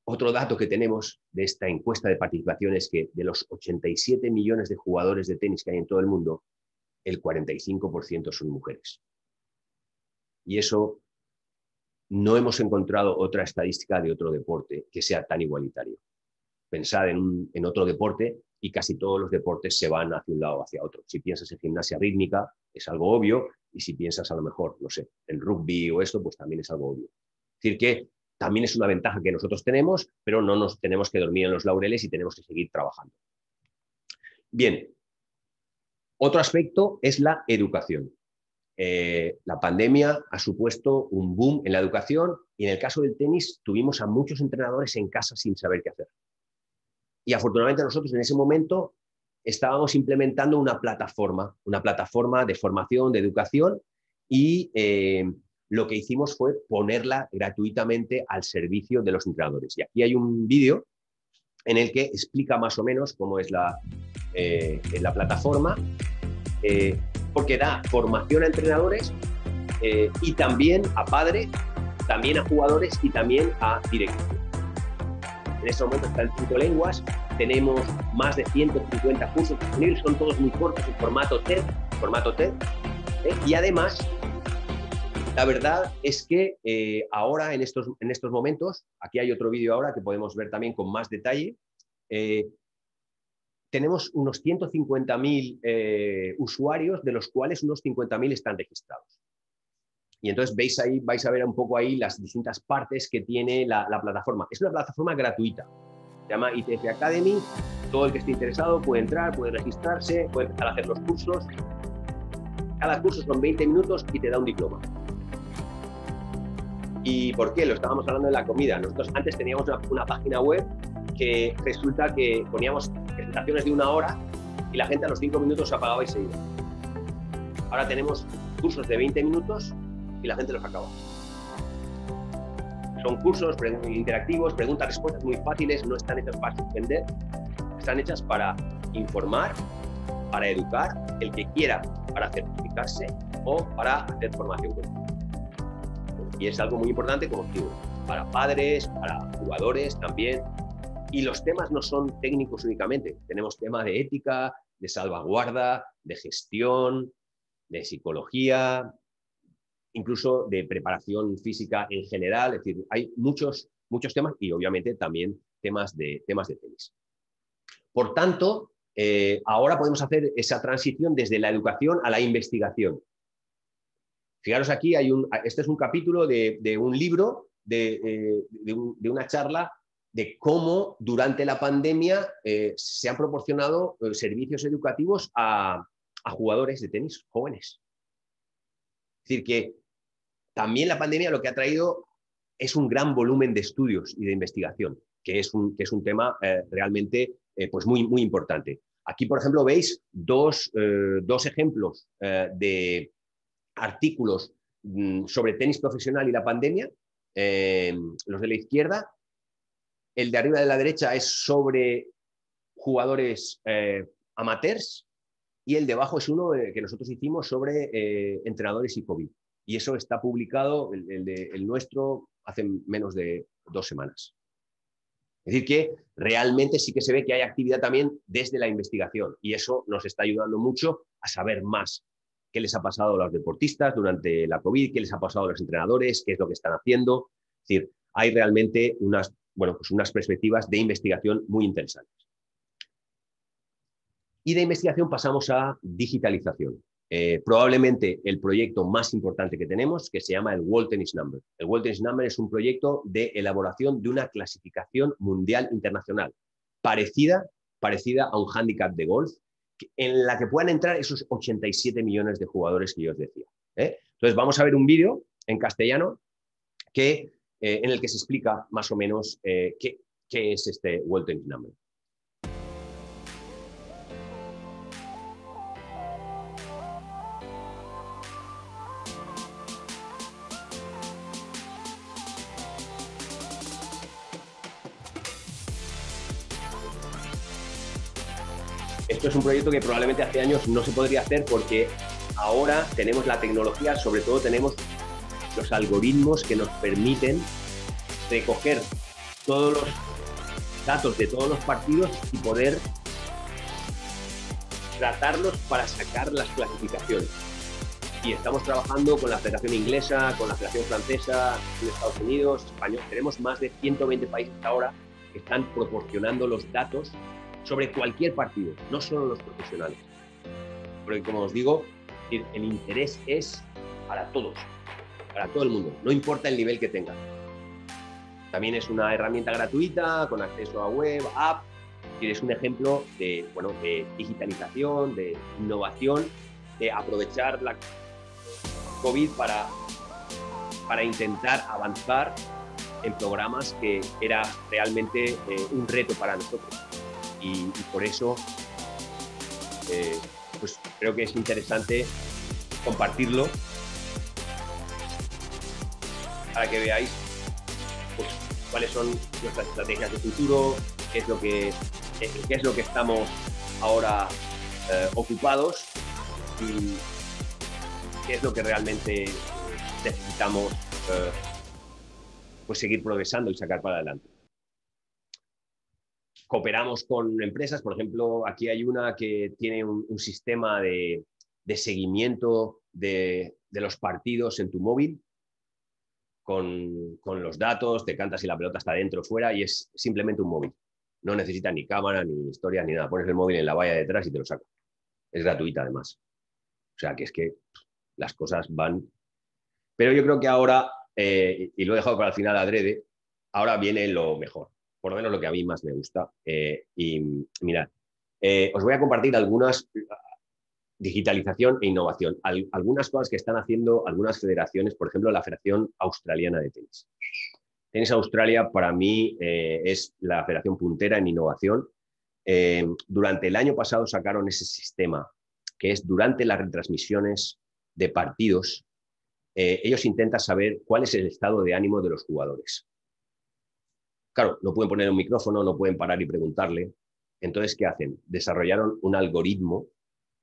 otro dato que tenemos de esta encuesta de participación es que de los 87 millones de jugadores de tenis que hay en todo el mundo, el 45% son mujeres. Y eso no hemos encontrado otra estadística de otro deporte que sea tan igualitario. Pensad en, otro deporte y casi todos los deportes se van hacia un lado o hacia otro. Si piensas en gimnasia rítmica, es algo obvio, y si piensas a lo mejor, no sé, en rugby o esto, pues también es algo obvio. Es decir, que también es una ventaja que nosotros tenemos, pero no nos tenemos que dormir en los laureles y tenemos que seguir trabajando. Bien, otro aspecto es la educación. Eh, la pandemia ha supuesto un boom en la educación y en el caso del tenis tuvimos a muchos entrenadores en casa sin saber qué hacer. Y afortunadamente nosotros en ese momento estábamos implementando una plataforma, una plataforma de formación, de educación y eh, lo que hicimos fue ponerla gratuitamente al servicio de los entrenadores. Y aquí hay un vídeo en el que explica más o menos cómo es la, eh, la plataforma porque da formación a entrenadores eh, y también a padres, también a jugadores y también a directivos. En este momento está en cinco lenguas, tenemos más de 150 cursos disponibles, son todos muy cortos en formato TED, formato TED, ¿eh? y además la verdad es que eh, ahora, en estos, en estos momentos, aquí hay otro vídeo ahora que podemos ver también con más detalle, tenemos unos 150.000 eh, usuarios, de los cuales unos 50.000 están registrados. Y entonces veis ahí, vais a ver un poco ahí las distintas partes que tiene la, plataforma. Es una plataforma gratuita. Se llama ITF Academy. Todo el que esté interesado puede entrar, puede registrarse, puede empezar a hacer los cursos. Cada curso son 20 minutos y te da un diploma. ¿Y por qué? Lo estábamos hablando de la comida. Nosotros antes teníamos una página web que resulta que poníamos presentaciones de una hora y la gente a los cinco minutos se apagaba y se iba. Ahora tenemos cursos de 20 minutos y la gente los acaba. Son cursos interactivos, preguntas-respuestas muy fáciles, no están hechas para suspender, están hechas para informar, para educar, el que quiera, para certificar educarse o para hacer formación. Y es algo muy importante, como digo, para padres, para jugadores también. Y los temas no son técnicos únicamente, tenemos temas de ética, de salvaguarda, de gestión, de psicología, incluso de preparación física en general. Es decir, hay muchos, muchos temas y obviamente también temas de, temas de tenis. Por tanto, eh, ahora podemos hacer esa transición desde la educación a la investigación. Fijaros aquí, hay un, este es un capítulo de, un libro, de, eh, una charla de cómo durante la pandemia eh, se han proporcionado servicios educativos a, jugadores de tenis jóvenes. Es decir, que también la pandemia lo que ha traído es un gran volumen de estudios y de investigación, que es un, que es un tema realmente eh, pues muy, muy importante. Aquí, por ejemplo, veis dos, eh, ejemplos eh, de artículos mm, sobre tenis profesional y la pandemia. los de la izquierda. El de arriba de la derecha es sobre jugadores amateurs y el de abajo es uno que nosotros hicimos sobre entrenadores y COVID. Y eso está publicado, el, el nuestro, hace menos de dos semanas. Es decir, que realmente sí que se ve que hay actividad también desde la investigación y eso nos está ayudando mucho a saber más qué les ha pasado a los deportistas durante la COVID, qué les ha pasado a los entrenadores, qué es lo que están haciendo. Es decir, hay realmente unas, bueno, pues unas perspectivas de investigación muy interesantes. Y de investigación pasamos a digitalización. Eh, probablemente el proyecto más importante que tenemos, que se llama el World Tennis Number. El World Tennis Number es un proyecto de elaboración de una clasificación mundial internacional, parecida, parecida a un handicap de golf, en la que puedan entrar esos 87 millones de jugadores que yo os decía. ¿eh? Entonces vamos a ver un vídeo en castellano que, eh, en el que se explica más o menos qué, qué es este World Tennis Number. Esto es un proyecto que probablemente hace años no se podría hacer porque ahora tenemos la tecnología, sobre todo tenemos los algoritmos que nos permiten recoger todos los datos de todos los partidos y poder tratarlos para sacar las clasificaciones. Y estamos trabajando con la Federación Inglesa, con la Federación Francesa, en Estados Unidos, Español. Tenemos más de 120 países ahora que están proporcionando los datos sobre cualquier partido, no solo los profesionales. Porque como os digo, el interés es para todos, para todo el mundo, no importa el nivel que tengan. También es una herramienta gratuita, con acceso a web, app, y es un ejemplo de, bueno, de digitalización, de innovación, de aprovechar la COVID para, para intentar avanzar en programas que era realmente eh, un reto para nosotros y, por eso eh, pues creo que es interesante compartirlo para que veáis pues, cuáles son nuestras estrategias de futuro, qué es lo que, qué es lo que estamos ahora eh, ocupados y qué es lo que realmente necesitamos eh, pues seguir progresando y sacar para adelante. Cooperamos con empresas, por ejemplo, aquí hay una que tiene un, sistema de, seguimiento de, los partidos en tu móvil, con, los datos, te cantas si la pelota está dentro o fuera y es simplemente un móvil. No necesita ni cámara, ni historia, ni nada. Pones el móvil en la valla detrás y te lo saca. Es gratuita además. O sea que es que las cosas van. Pero yo creo que ahora, eh, y lo he dejado para el final adrede, ahora viene lo mejor por lo menos lo que a mí más me gusta. Eh, y mirad, eh, os voy a compartir algunas digitalización e innovación, algunas cosas que están haciendo algunas federaciones, por ejemplo, la Federación Australiana de Tenis. Tenis Australia para mí eh, es la federación puntera en innovación. durante el año pasado sacaron ese sistema que es durante las retransmisiones de partidos, ellos intentan saber cuál es el estado de ánimo de los jugadores. Claro, no pueden poner un micrófono, no pueden parar y preguntarle. Entonces, ¿qué hacen? Desarrollaron un algoritmo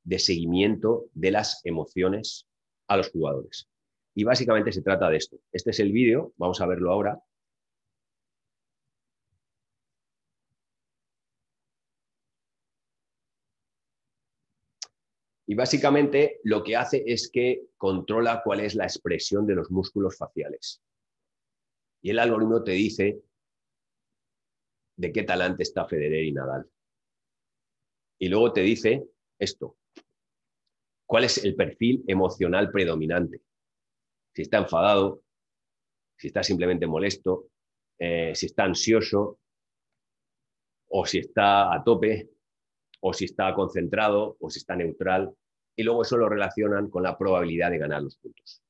de seguimiento de las emociones a los jugadores. Y básicamente se trata de esto. Este es el vídeo, vamos a verlo ahora. Y básicamente lo que hace es que controla cuál es la expresión de los músculos faciales. Y el algoritmo te dice de qué talante está Federer y Nadal. Y luego te dice esto. ¿Cuál es el perfil emocional predominante? Si está enfadado, si está simplemente molesto, eh, si está ansioso, o si está a tope, o si está concentrado, o si está neutral. Y luego eso lo relacionan con la probabilidad de ganar los puntos.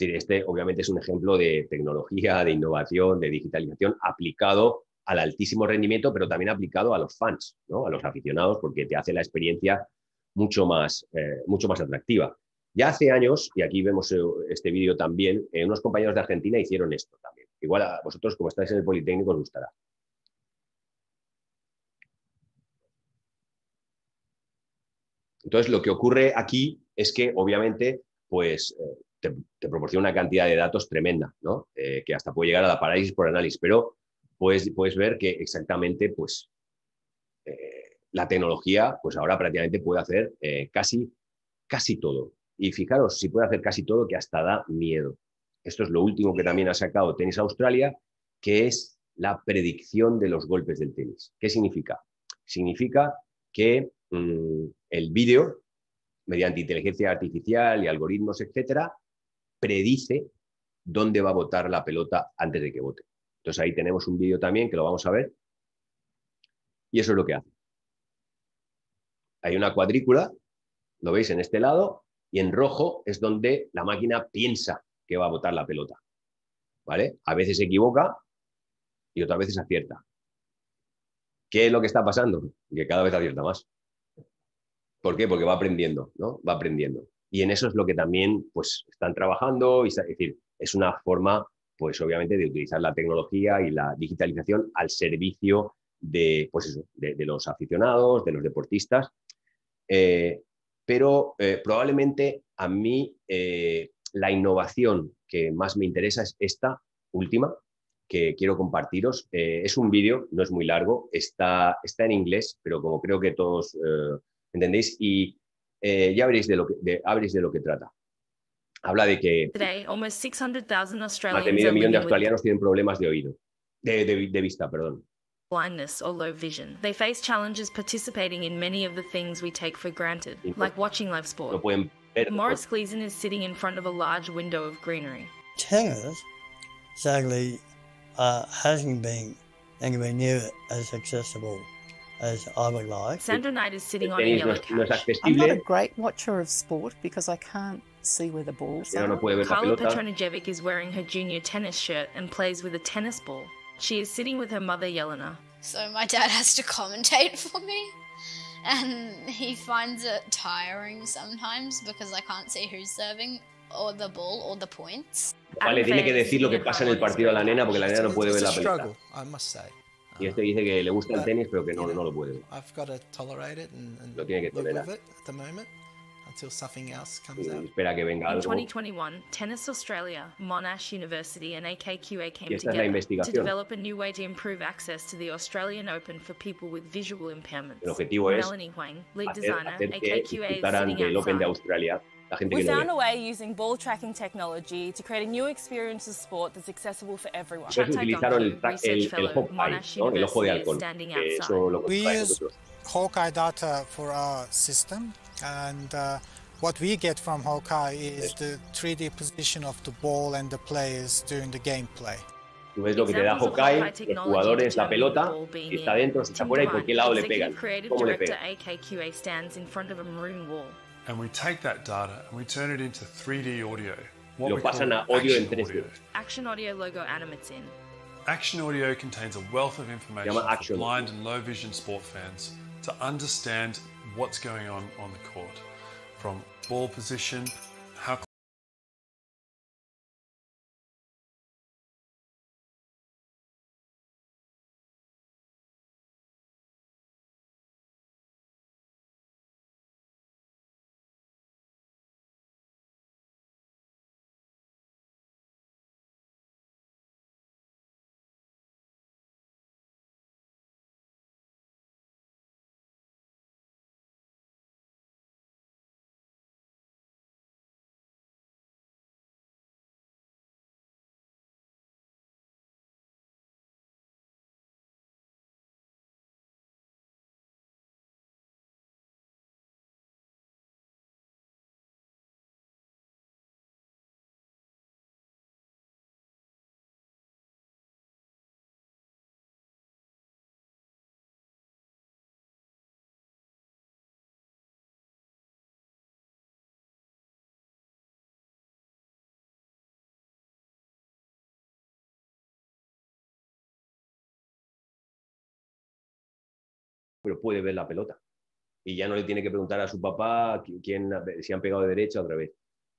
Este obviamente es un ejemplo de tecnología, de innovación, de digitalización aplicado al altísimo rendimiento, pero también aplicado a los fans, ¿no? a los aficionados, porque te hace la experiencia mucho más, eh, mucho más atractiva. Ya hace años, y aquí vemos eh, este vídeo también, eh, unos compañeros de Argentina hicieron esto también. Igual a vosotros, como estáis en el Politécnico, os gustará. Entonces, lo que ocurre aquí es que, obviamente, pues te, proporciona una cantidad de datos tremenda, ¿no? que hasta puede llegar a la parálisis por análisis, pero puedes, ver que exactamente pues, la tecnología pues ahora prácticamente puede hacer eh, casi, casi todo. Y fijaros, si puede hacer casi todo, que hasta da miedo. Esto es lo último que también ha sacado Tenis Australia, que es la predicción de los golpes del tenis. ¿Qué significa? Significa que mm, el vídeo, mediante inteligencia artificial y algoritmos, etcétera, predice dónde va a botar la pelota antes de que bote. Entonces ahí tenemos un vídeo también que lo vamos a ver. Y eso es lo que hace. Hay una cuadrícula, lo veis en este lado, y en rojo es donde la máquina piensa que va a botar la pelota. ¿Vale? A veces se equivoca y otras veces acierta. ¿Qué es lo que está pasando? Que cada vez acierta más. ¿Por qué? Porque va aprendiendo, ¿no? Va aprendiendo. Y en eso es lo que también pues, están trabajando, y, es decir, es una forma pues obviamente de utilizar la tecnología y la digitalización al servicio de, pues de, los aficionados, de los deportistas. Eh, pero eh, probablemente a mí eh, la innovación que más me interesa es esta última que quiero compartiros. es un vídeo, no es muy largo, está, está en inglés, pero como creo que todos entendéis, y ya veréis de lo que, de, de lo que trata habla de que más de medio millón de australianos tienen problemas de oído, de, de, de vista, perdón. Blindness or low vision. They face challenges participating in many of the things we take for granted, like watching live sport. No pueden Morris Gleason is sitting in front of a large window of greenery. Tennis sadly uh, hasn't been anywhere near as accessible as I would like. Sandra Knight is sitting on a yellow no, couch. no I'm not a great watcher of sport because I can't see where the balls no are. puede ver la Carla pelota. Petronijevic is wearing her junior tennis shirt and plays with a tennis ball. She is sitting with her mother Yelena. So my dad has to commentate for me. And he finds it tiring sometimes because I can't see who's serving or the ball or the points. Vale, tiene que decir lo que pasa en el partido a la nena porque la nena no puede ver la pelota. struggle, I must say. Y este dice que le gusta el But, tenis pero que no, you no lo puede ver. I've got to tolerate it and, and Lo tiene que live tolerar. Until something else comes out. espera que venga In 2021, Tennis Australia, Monash University, and AKQA came Y esta es la together to develop a new way to improve access to the Australian Open for people with visual impairments. El objetivo es Melanie Huang, lead hacer, designer, hacer AKQA is disfrutaran sitting del Open de. Australia We found a way using ball tracking technology to create a new experience of sport that's accessible for everyone. Entonces Chad utilizaron el, Tagonku, tra- research el, el fellow, Hawkeye, Monash ¿no? el ojo de University, halcón. standing que outside. eso lo We use. Hawkeye data for our system, and uh, what we get from Hawkeye is the 3D position of the ball and the players during the gameplay. Tú ves lo que te da Hawkeye, Hawkeye los jugadores, la pelota, the ball being si está in. dentro, si está Tim fuera y por Devine, qué lado le pegan, Creative cómo le Director pegan. AKQA stands in front of a maroon wall. and we take that data and we turn it into 3D audio. What Lo we pasan call a audio en action 3D. audio. Action Audio logo animates in. Action audio contains a wealth of information for blind and low vision sport fans to understand what's going on on the court, from ball position, pero puede ver la pelota. Y ya no le tiene que preguntar a su papá quién, si han pegado de derecha otra vez.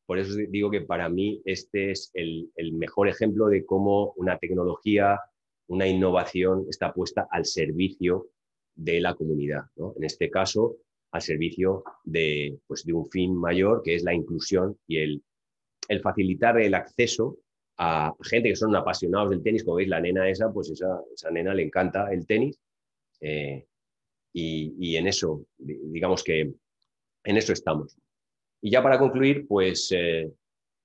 Por eso digo que para mí este es el, mejor ejemplo de cómo una tecnología, una innovación está puesta al servicio de la comunidad. En este caso, al servicio de, pues, de un fin mayor, que es la inclusión y el, facilitar el acceso a gente que son apasionados del tenis, como veis la nena esa, pues esa, esa nena le encanta el tenis eh, y, en eso, digamos que en eso estamos. Y ya para concluir, pues eh,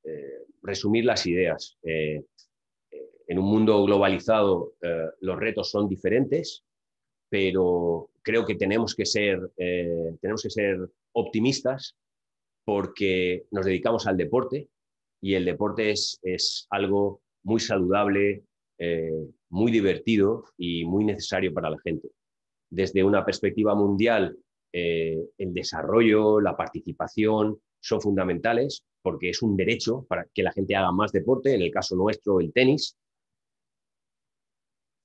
eh, resumir las ideas. en un mundo globalizado los retos son diferentes, pero creo que tenemos que ser, tenemos que ser optimistas porque nos dedicamos al deporte, y el deporte es, es algo muy saludable, eh, muy divertido y muy necesario para la gente. Desde una perspectiva mundial, eh, el desarrollo, la participación son fundamentales porque es un derecho para que la gente haga más deporte, en el caso nuestro el tenis.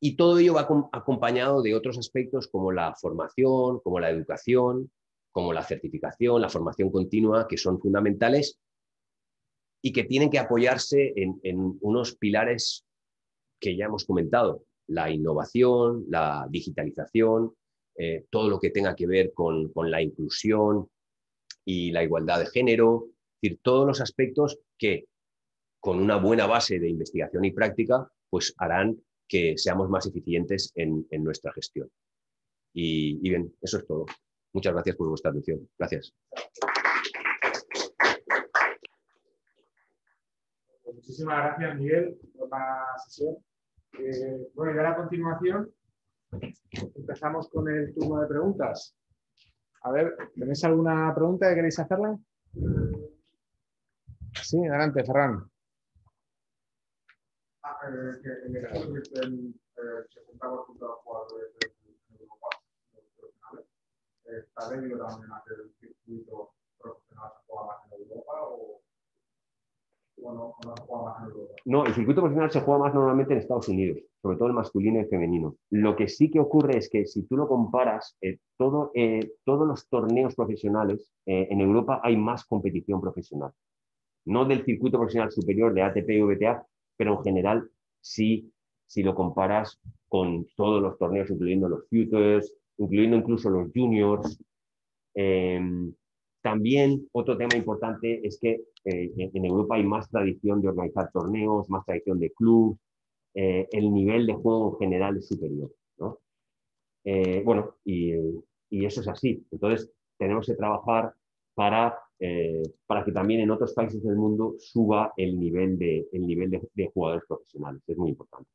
Y todo ello va acompañado de otros aspectos como la formación, como la educación, como la certificación, la formación continua, que son fundamentales y que tienen que apoyarse en, unos pilares que ya hemos comentado, la innovación, la digitalización, eh, todo lo que tenga que ver con, la inclusión y la igualdad de género, es decir, todos los aspectos que con una buena base de investigación y práctica, pues harán que seamos más eficientes en, nuestra gestión. y bien, eso es todo. Muchas gracias por vuestra atención. Gracias. Muchísimas gracias, Miguel, por sesión. Eh, bueno, y ahora a continuación empezamos con el turno de preguntas. A ver, ¿tenéis alguna pregunta que queréis hacerla? Sí, adelante, Ferran. Ah, eh, que en el caso de que eh, se juntamos junto a los jugadores de profesionales, ¿está también a que el circuito profesional se juega en Europa o no, el circuito profesional se juega más normalmente en Estados Unidos, sobre todo el masculino y el femenino. Lo que sí que ocurre es que si tú lo comparas, eh, eh, todos los torneos profesionales, eh, en Europa hay más competición profesional. No del circuito profesional superior de ATP y VTA, pero en general sí, si lo comparas con todos los torneos, incluyendo los Futures, incluyendo incluso los Juniors. También otro tema importante es que eh, en Europa hay más tradición de organizar torneos, más tradición de club, eh, el nivel de juego en general es superior. Eh, bueno, y, eso es así. Entonces, tenemos que trabajar para, para que también en otros países del mundo suba el nivel, de, el nivel de, jugadores profesionales. Es muy importante.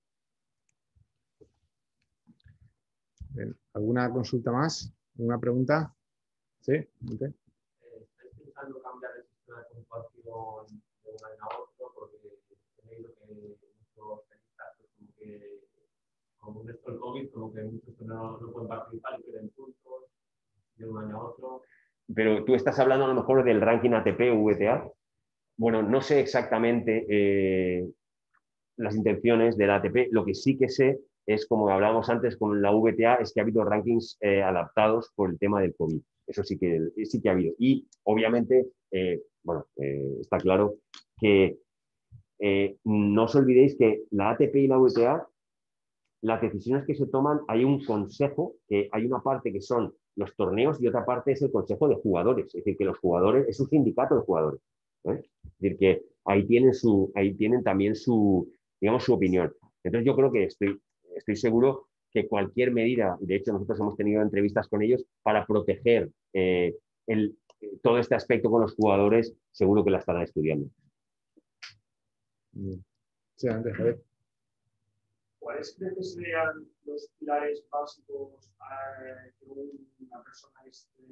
¿Alguna consulta más? ¿Alguna pregunta? Sí, pensando de puntuación de un a. Pero tú estás hablando a lo mejor del ranking ATP VTA. Bueno, no sé exactamente eh, las intenciones del ATP. Lo que sí que sé es, como hablábamos antes con la VTA, es que ha habido rankings eh, adaptados por el tema del COVID. Eso sí que, sí que ha habido. Y obviamente, eh, bueno, eh, está claro que eh, no os olvidéis que la ATP y la VTA, las decisiones que se toman, hay un consejo, hay una parte que son los torneos y otra parte es el consejo de jugadores. Es decir, que los jugadores, es un sindicato de jugadores. Es decir, que ahí tienen, su, ahí tienen también su, digamos, su opinión. Entonces yo creo que estoy, estoy seguro que cualquier medida, de hecho nosotros hemos tenido entrevistas con ellos para proteger eh, todo este aspecto con los jugadores, seguro que la estarán estudiando. Sí, antes, ¿Cuáles crees que serían los pilares básicos eh, que una persona esté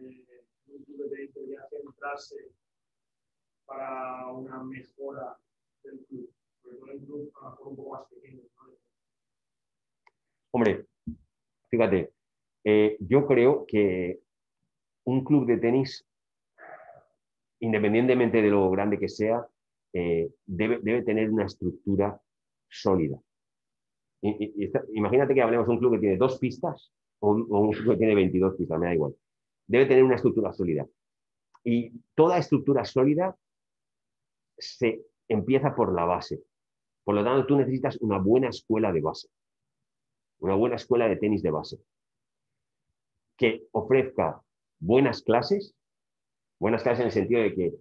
un club de debería centrarse para una mejora del club? Sobre todo el club a lo mejor un poco más pequeño. ¿no? Hombre, fíjate, eh, yo creo que un club de tenis, independientemente de lo grande que sea, eh, debe, tener una estructura sólida. imagínate que hablemos de un club que tiene dos pistas o un, o un chico que tiene 22 pistas, me da igual. Debe tener una estructura sólida. Y toda estructura sólida se empieza por la base. Por lo tanto, tú necesitas una buena escuela de base, una buena escuela de tenis de base, que ofrezca buenas clases, buenas clases en el sentido de que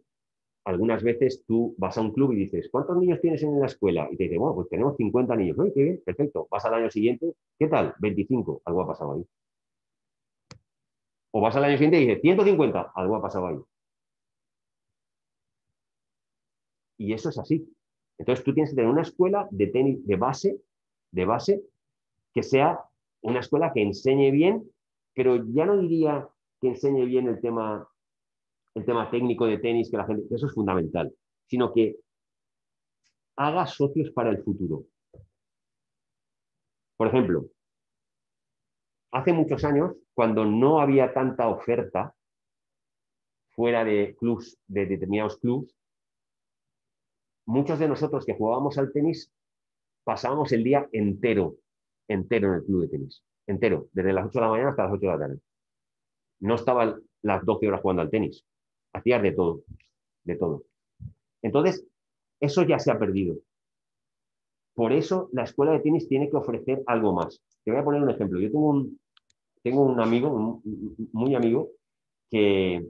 algunas veces tú vas a un club y dices, ¿cuántos niños tienes en la escuela? Y te dice, bueno, pues tenemos 50 niños. Oye, qué bien, perfecto. Vas al año siguiente, ¿qué tal? 25. Algo ha pasado ahí. O vas al año siguiente y dices, 150. Algo ha pasado ahí. Y eso es así. Entonces tú tienes que tener una escuela de tenis de base, de base, que sea una escuela que enseñe bien, pero ya no diría que enseñe bien el tema, el tema técnico de tenis, que la gente, eso es fundamental, sino que haga socios para el futuro. Por ejemplo, hace muchos años, cuando no había tanta oferta fuera de clubs, de determinados clubs, muchos de nosotros que jugábamos al tenis pasábamos el día entero, entero en el club de tenis, entero, desde las 8 de la mañana hasta las 8 de la tarde. No estaban las 12 horas jugando al tenis, hacías de todo, de todo. Entonces, eso ya se ha perdido. Por eso la escuela de tenis tiene que ofrecer algo más. Te voy a poner un ejemplo. Yo tengo un, tengo un amigo, muy amigo, que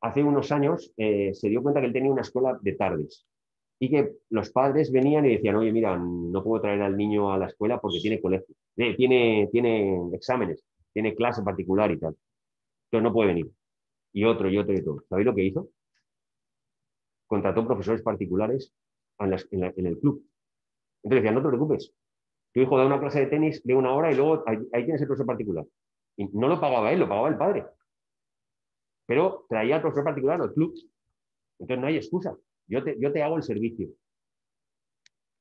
hace unos años eh, se dio cuenta que él tenía una escuela de tardes y que los padres venían y decían, oye, mira, no puedo traer al niño a la escuela porque tiene colegio, eh, tiene, tiene exámenes, tiene clase particular y tal. Entonces no puede venir. Y otro, y otro, y otro. ¿Sabéis lo que hizo? Contrató profesores particulares en, el club. Entonces decían, no te preocupes, tu hijo da una clase de tenis de una hora y luego ahí, ahí tienes el profesor particular. Y no lo pagaba él, lo pagaba el padre. Pero traía al profesor particular al club. Entonces no hay excusa. Yo te, yo te hago el servicio.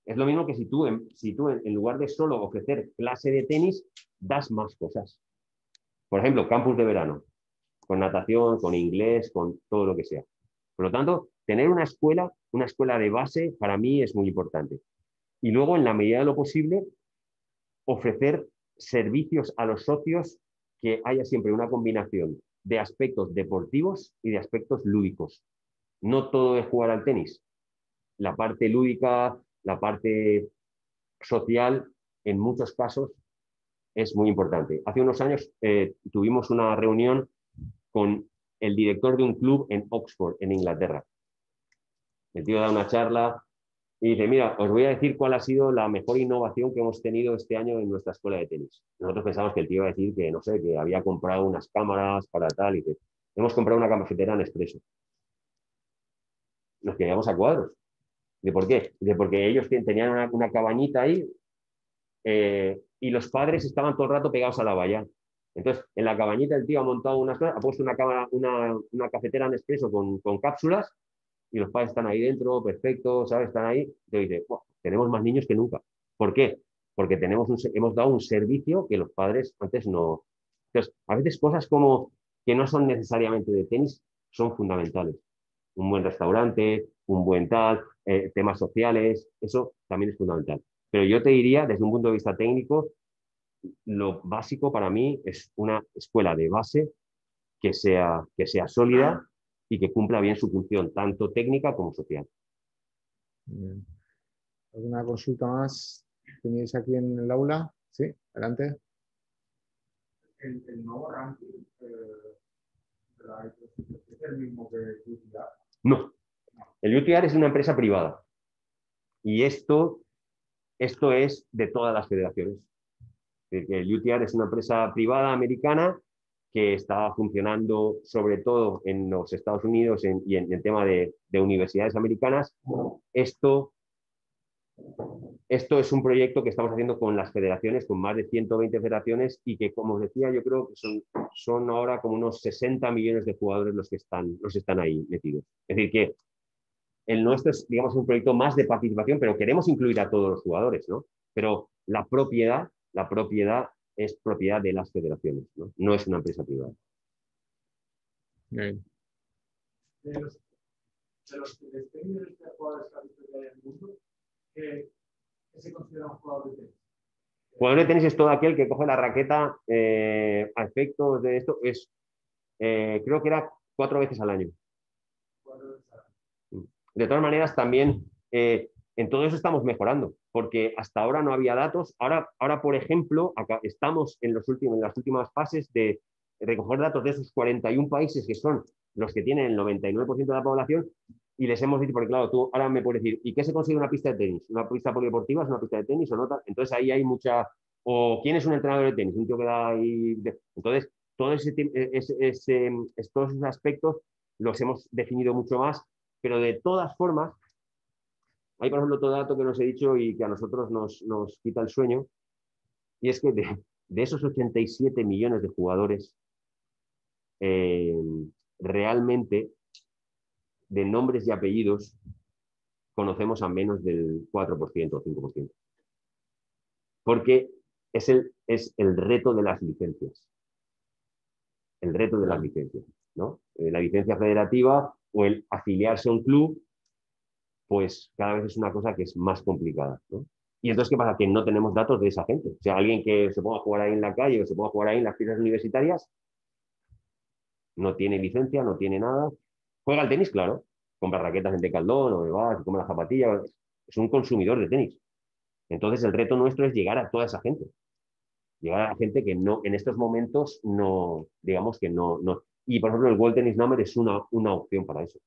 Es lo mismo que si tú, en, si tú en, lugar de solo ofrecer clase de tenis, das más cosas. Por ejemplo, campus de verano, con natación, con inglés, con todo lo que sea. Por lo tanto, tener una escuela, una escuela de base, para mí es muy importante. Y luego, en la medida de lo posible, ofrecer servicios a los socios que haya siempre una combinación de aspectos deportivos y de aspectos lúdicos. No todo es jugar al tenis. La parte lúdica, la parte social, en muchos casos, es muy importante. Hace unos años eh, tuvimos una reunión con el director de un club en Oxford, en Inglaterra. El tío da una charla y dice, mira, os voy a decir cuál ha sido la mejor innovación que hemos tenido este año en nuestra escuela de tenis. Nosotros pensamos que el tío iba a decir que, no sé, que había comprado unas cámaras para tal y que hemos comprado una cafetera en expreso nos queríamos a cuadros. ¿De por qué? De porque ellos tenían una, cabañita ahí eh, y los padres estaban todo el rato pegados a la valla. Entonces, en la cabañita el tío ha montado unas ha puesto una, cafetera en expreso con, cápsulas y los padres están ahí dentro, perfecto, ¿sabes? Están ahí. Y dice, tenemos más niños que nunca. ¿Por qué? Porque tenemos hemos dado un servicio que los padres antes no. Entonces, a veces cosas como que no son necesariamente de tenis son fundamentales un buen restaurante, un buen tal, eh, temas sociales, eso también es fundamental. Pero yo te diría, desde un punto de vista técnico, lo básico para mí es una escuela de base que sea, que sea sólida y que cumpla bien su función, tanto técnica como social. ¿Alguna consulta más tenéis aquí en el aula? Sí, adelante. El, nuevo ranking eh, es el mismo que no. El UTR es una empresa privada. Y esto, esto es de todas las federaciones. El UTR es una empresa privada americana que está funcionando sobre todo en los Estados Unidos y en el tema de, de universidades americanas. Esto esto es un proyecto que estamos haciendo con las federaciones, con más de 120 federaciones y que, como os decía, yo creo que son, son ahora como unos 60 millones de jugadores los que están, los están ahí metidos. Es decir, que el nuestro es, digamos, un proyecto más de participación, pero queremos incluir a todos los jugadores, ¿no? Pero la propiedad, la propiedad es propiedad de las federaciones, ¿no? No es una empresa privada. De los, de los jugadores que ha visto que hay en el mundo, que, se considera un jugador de tenis. Jugador de tenis es todo aquel que coge la raqueta eh, a efectos de esto, es, eh, creo que era cuatro veces al año. De todas maneras, también eh, en todo eso estamos mejorando, porque hasta ahora no había datos. Ahora, ahora por ejemplo, estamos en, los últimos, en las últimas fases de recoger datos de esos 41 países que son los que tienen el 99% de la población y les hemos dicho, porque claro, tú ahora me puedes decir, ¿y qué se consigue una pista de tenis? ¿Una pista polideportiva? ¿Es una pista de tenis o no? Entonces ahí hay mucha... ¿O quién es un entrenador de tenis? Un tío que da. Entonces, todos esos aspectos los hemos definido mucho más, pero de todas formas, hay por ejemplo otro dato que nos he dicho y que a nosotros nos, nos quita el sueño, y es que de, de esos 87 millones de jugadores, eh, realmente de nombres y apellidos conocemos a menos del 4% o 5%. Porque es el, es el reto de las licencias. El reto de las licencias. ¿no? Eh, la licencia federativa o el afiliarse a un club, pues cada vez es una cosa que es más complicada. Y entonces, ¿qué pasa? Que no tenemos datos de esa gente. O sea, alguien que se ponga a jugar ahí en la calle o se ponga a jugar ahí en las fiestas universitarias, no tiene licencia, no tiene nada. Juega al tenis, claro. Compra raquetas en Decaldón o de Bas, come las zapatillas. Es un consumidor de tenis. Entonces, el reto nuestro es llegar a toda esa gente. Llegar a la gente que no, en estos momentos no, digamos que no, no. Y por ejemplo, el World Tennis Number es una, una opción para eso.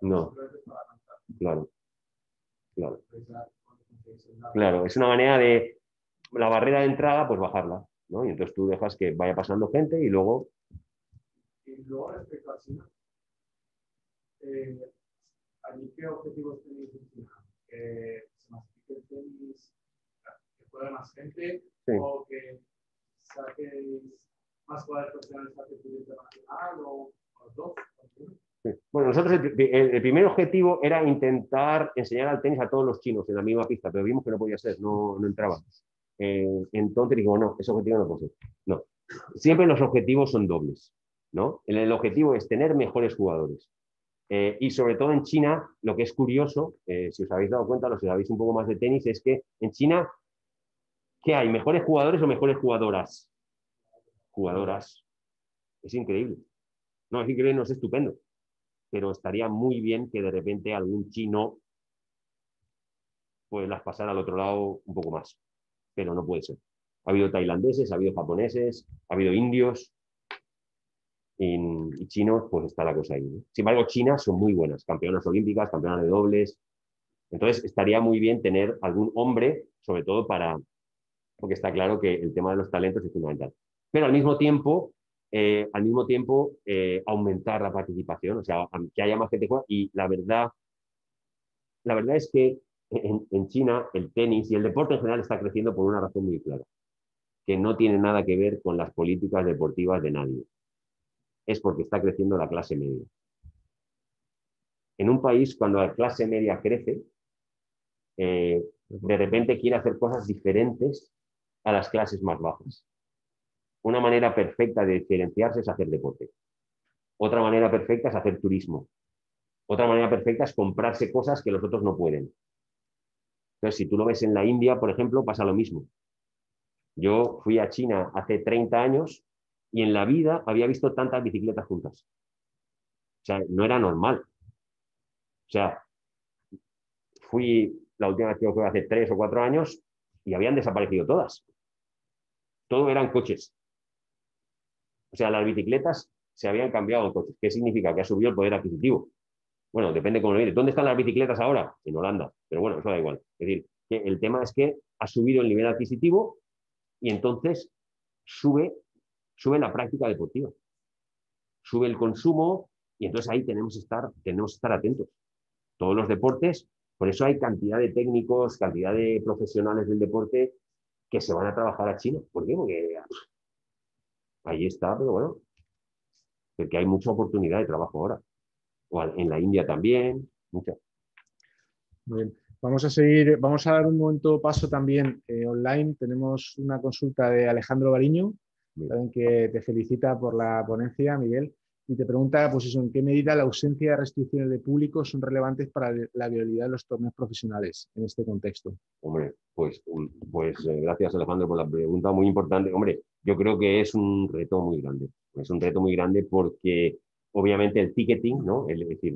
No. Claro. Claro. Claro, es una manera de la barrera de entrada, pues bajarla. ¿no? Y entonces tú dejas que vaya pasando gente y luego... Y luego respecto a China, eh, qué objetivos tenéis en China? ¿Que se masifique el tenis, que juegue más gente o que saquéis más jugadores profesionales a circuito internacional o? Bueno, nosotros el, primer objetivo era intentar enseñar al tenis a todos los chinos en la misma pista, pero vimos que no podía ser, no, no entrábamos. Eh, entonces digo, no, ese objetivo no puede ser. No, siempre los objetivos son dobles, ¿no? El, objetivo es tener mejores jugadores. Eh, y sobre todo en China, lo que es curioso, eh, si os habéis dado cuenta, los que sabéis un poco más de tenis, es que en China, ¿qué hay? ¿Mejores jugadores o mejores jugadoras? Jugadoras. Es increíble. No, es increíble, no es estupendo. Pero estaría muy bien que de repente algún chino pues las pasara al otro lado un poco más pero no puede ser. Ha habido tailandeses, ha habido japoneses, ha habido indios y, chinos, pues está la cosa ahí. Sin embargo, chinas son muy buenas, campeonas olímpicas, campeonas de dobles. Entonces, estaría muy bien tener algún hombre, sobre todo para, porque está claro que el tema de los talentos es fundamental. Pero al mismo tiempo, eh, al mismo tiempo eh, aumentar la participación, o sea, que haya más gente y la verdad, la verdad es que en, China el tenis y el deporte en general está creciendo por una razón muy clara, que no tiene nada que ver con las políticas deportivas de nadie. Es porque está creciendo la clase media. En un país, cuando la clase media crece, eh, de repente quiere hacer cosas diferentes a las clases más bajas. Una manera perfecta de diferenciarse es hacer deporte. Otra manera perfecta es hacer turismo. Otra manera perfecta es comprarse cosas que los otros no pueden. Entonces, si tú lo ves en la India, por ejemplo, pasa lo mismo. Yo fui a China hace 30 años y en la vida había visto tantas bicicletas juntas. O sea, no era normal. O sea, fui la última vez que fui hace tres o cuatro años y habían desaparecido todas. Todo eran coches. O sea, las bicicletas se habían cambiado. ¿Qué significa? Que ha subido el poder adquisitivo. Bueno, depende cómo lo mires. ¿Dónde están las bicicletas ahora? En Holanda. Pero bueno, eso da igual. Es decir, que el tema es que ha subido el nivel adquisitivo y entonces sube, sube la práctica deportiva. Sube el consumo y entonces ahí tenemos estar, tenemos que estar atentos. Todos los deportes, por eso hay cantidad de técnicos, cantidad de profesionales del deporte que se van a trabajar a China. ¿Por qué? Porque ahí está, pero bueno, porque hay mucha oportunidad de trabajo ahora en la India también, Muy bien. Vamos a seguir, vamos a dar un momento paso también eh, online. Tenemos una consulta de Alejandro Bariño, que te felicita por la ponencia, Miguel. Y te pregunta, pues eso, ¿en qué medida la ausencia de restricciones de público son relevantes para la viabilidad de los torneos profesionales en este contexto? Hombre, pues, pues eh, gracias Alejandro por la pregunta muy importante. Hombre, yo creo que es un reto muy grande. Es un reto muy grande porque obviamente el ticketing, ¿no? es decir,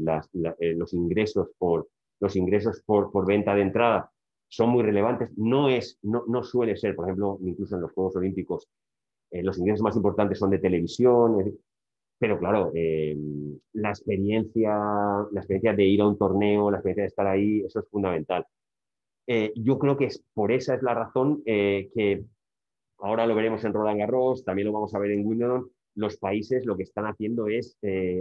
eh, los ingresos por los ingresos por, por, venta de entrada son muy relevantes. No, es, no, no suele ser, por ejemplo, incluso en los Juegos Olímpicos, eh, los ingresos más importantes son de televisión, pero claro, eh, la, experiencia, la experiencia de ir a un torneo, la experiencia de estar ahí, eso es fundamental. Eh, yo creo que es, por esa es la razón que ahora lo veremos en Roland Garros, también lo vamos a ver en Wimbledon, los países lo que están haciendo es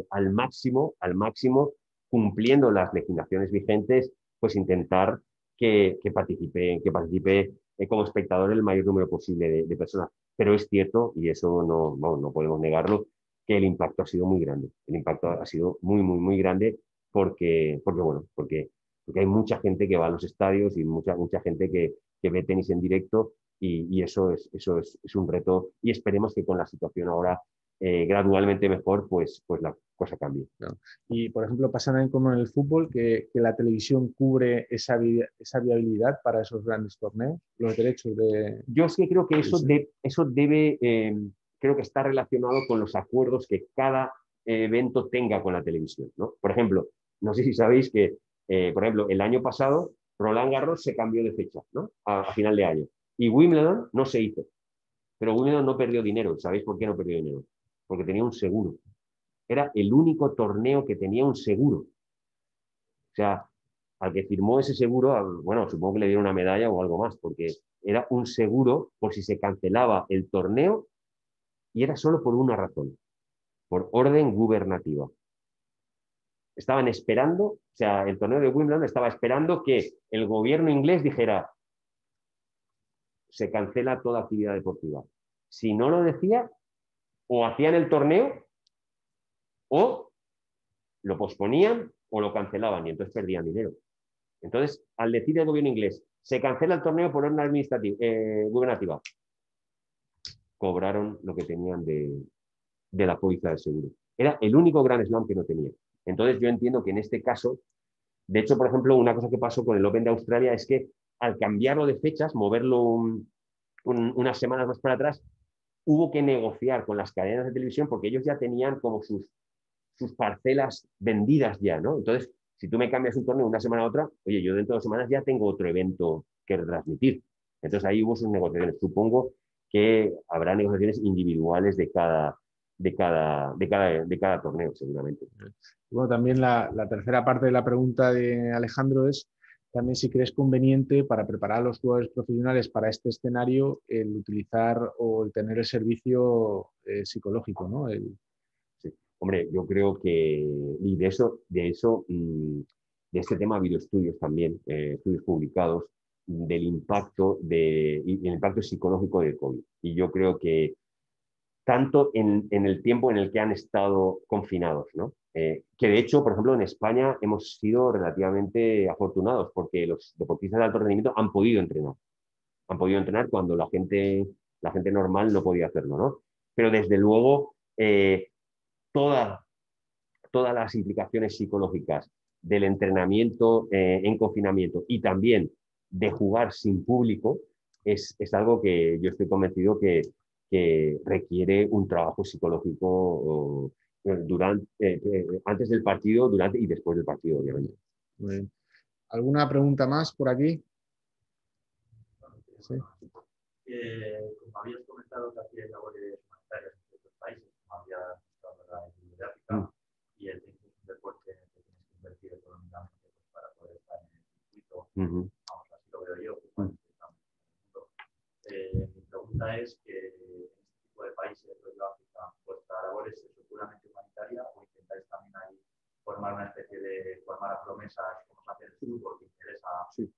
al máximo, al máximo, cumpliendo las legislaciones vigentes, pues intentar que, que participe, que participe como espectador el mayor número posible de, de personas. Pero es cierto, y eso no, no, no, podemos negarlo, que el impacto ha sido muy grande. El impacto ha sido muy, muy, muy grande porque, porque bueno, porque, porque hay mucha gente que va a los estadios y mucha, mucha gente que, que ve tenis en directo y, y, eso, es, eso es, es, un reto y esperemos que con la situación ahora eh, gradualmente mejor, pues, pues la cosa cambie. Y, por ejemplo, pasa también como en el fútbol, que, que la televisión cubre esa, esa, viabilidad para esos grandes torneos, los derechos de... Yo sí creo que eso, de, eso debe, eh, creo que está relacionado con los acuerdos que cada evento tenga con la televisión. ¿no? Por ejemplo, no sé si sabéis que, eh, por ejemplo, el año pasado Roland Garros se cambió de fecha ¿no? a final de año y Wimbledon no se hizo. Pero Wimbledon no perdió dinero. ¿Sabéis por qué no perdió dinero? porque tenía un seguro. Era el único torneo que tenía un seguro. O sea, al que firmó ese seguro, bueno, supongo que le dieron una medalla o algo más, porque era un seguro por si se cancelaba el torneo y era solo por una razón, por orden gubernativa. Estaban esperando, o sea, el torneo de Wimbledon estaba esperando que el gobierno inglés dijera, se cancela toda actividad deportiva. Si no lo decía, o hacían el torneo o lo posponían o lo cancelaban y entonces perdían dinero. Entonces, al decir el gobierno inglés, se cancela el torneo por orden administrativa, eh, gubernativa, cobraron lo que tenían de, de la póliza de seguro. Era el único gran slam que no tenía. Entonces, yo entiendo que en este caso, de hecho, por ejemplo, una cosa que pasó con el Open de Australia es que al cambiarlo de fechas, moverlo unas semanas más para atrás, hubo que negociar con las cadenas de televisión porque ellos ya tenían como sus, sus parcelas vendidas ya, ¿no? Entonces, si tú me cambias un torneo una semana a otra, oye, yo dentro de dos semanas ya tengo otro evento que transmitir. Entonces ahí hubo sus negociaciones. Supongo que habrá negociaciones individuales de cada, de cada, de cada, de cada torneo, seguramente. Bueno, también la, la tercera parte de la pregunta de Alejandro es también si crees conveniente para preparar a los jugadores profesionales para este escenario el utilizar o el tener el servicio eh, psicológico, ¿no? El... Sí. Hombre, yo creo que y de eso, de eso, mm, de este tema ha habido estudios también, eh, estudios publicados del impacto de el impacto psicológico del COVID. Y yo creo que tanto en, en el tiempo en el que han estado confinados, ¿no? Eh, que de hecho, por ejemplo, en España hemos sido relativamente afortunados porque los deportistas de alto rendimiento han podido entrenar. Han podido entrenar cuando la gente, la gente normal no podía hacerlo, ¿no? Pero desde luego, eh, todas las implicaciones psicológicas del entrenamiento eh, en confinamiento y también de jugar sin público es, es algo que yo estoy convencido que, que requiere un trabajo psicológico durante, eh, eh, antes del partido, durante y después del partido, obviamente. ¿Alguna pregunta más por aquí? Sí. Eh, como habías comentado que hacías labores humanitarias en otros países, como había estado la geográfica mm. y el deporte que tienes que invertir económicamente pues, para poder estar en el circuito, uh -huh. vamos, así lo veo yo, que mm. estamos en el mundo. Eh, mi pregunta es que en este tipo de países, de África, vuestra labor es seguramente o intentáis también ahí formar una especie de formar a promesas como se hace el fútbol que interesa. Sí,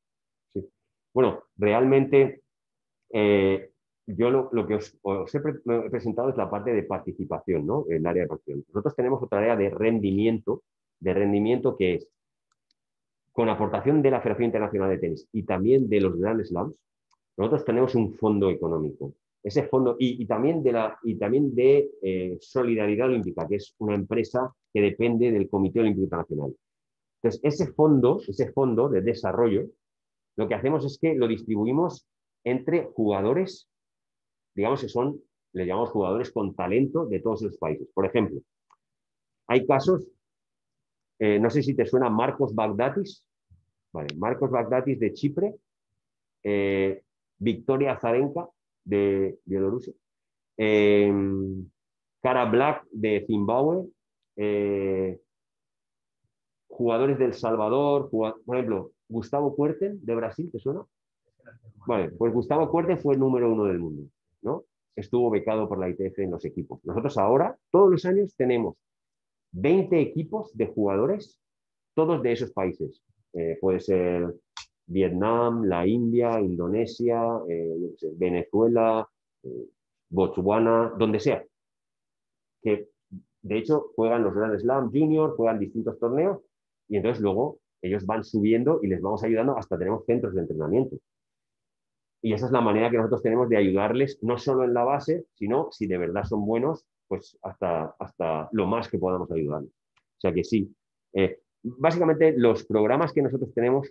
sí. Bueno, realmente eh, yo lo, lo que os, he, presentado es la parte de participación, ¿no? El área de participación. Nosotros tenemos otra área de rendimiento, de rendimiento que es con aportación de la Federación Internacional de Tenis y también de los Grand Slams, nosotros tenemos un fondo económico ese fondo y, también de, la, y también de eh, Solidaridad Olímpica, que es una empresa que depende del Comité Olímpico Internacional. Entonces, ese fondo, ese fondo de desarrollo, lo que hacemos es que lo distribuimos entre jugadores, digamos que son, le llamamos jugadores con talento de todos los países. Por ejemplo, hay casos, eh, no sé si te suena Marcos Bagdatis, vale, Marcos Bagdatis de Chipre, eh, Victoria Zarenka de Bielorrusia, eh, Cara Black de Zimbabue, eh, jugadores del Salvador, por ejemplo, Gustavo Cuerten de Brasil, ¿te suena? Vale, pues Gustavo Cuerten fue el número uno del mundo, ¿no? Estuvo becado por la ITF en los equipos. Nosotros ahora, todos los años, tenemos 20 equipos de jugadores, todos de esos países. Eh, puede ser Vietnam, la India, Indonesia, eh, Venezuela, eh, Botswana, donde sea. Que de hecho juegan los Grand Slam Junior, juegan distintos torneos y entonces luego ellos van subiendo y les vamos ayudando hasta tenemos centros de entrenamiento. Y esa es la manera que nosotros tenemos de ayudarles, no solo en la base, sino si de verdad son buenos, pues hasta, hasta lo más que podamos ayudarles. O sea que sí. Eh, básicamente los programas que nosotros tenemos,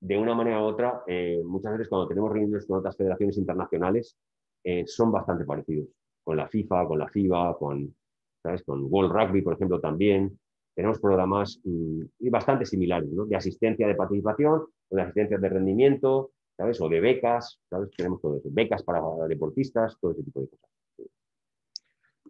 de una manera u otra, eh, muchas veces cuando tenemos reuniones con otras federaciones internacionales, eh, son bastante parecidos. Con la FIFA, con la FIBA, con, ¿sabes? con World Rugby, por ejemplo, también tenemos programas mm, bastante similares, ¿no? de asistencia de participación, o de asistencia de rendimiento, ¿sabes? o de becas, ¿sabes? tenemos todo eso, becas para deportistas, todo ese tipo de cosas.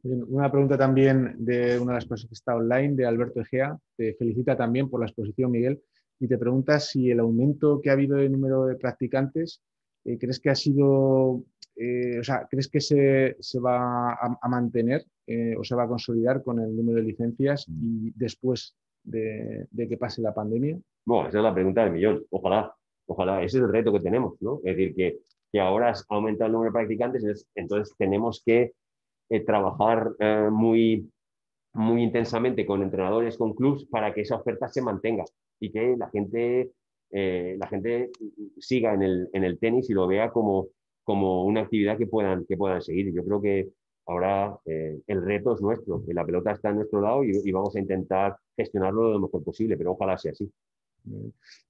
Una pregunta también de una de las personas que está online, de Alberto Egea. Te felicita también por la exposición, Miguel, y te pregunta si el aumento que ha habido de número de practicantes, eh, ¿crees que ha sido, eh, o sea, crees que se, se va a, a mantener eh, o se va a consolidar con el número de licencias y después de, de, que pase la pandemia? Bueno, esa es la pregunta del millón. Ojalá, ojalá. Ese es el reto que tenemos, ¿no? Es decir, que, que ahora ha aumentado el número de practicantes, entonces tenemos que trabajar muy, muy intensamente con entrenadores, con clubs, para que esa oferta se mantenga y que la gente, eh, la gente siga en el, en el tenis y lo vea como, como una actividad que puedan, que puedan seguir. Yo creo que ahora eh, el reto es nuestro, que la pelota está a nuestro lado y, y, vamos a intentar gestionarlo lo mejor posible, pero ojalá sea así.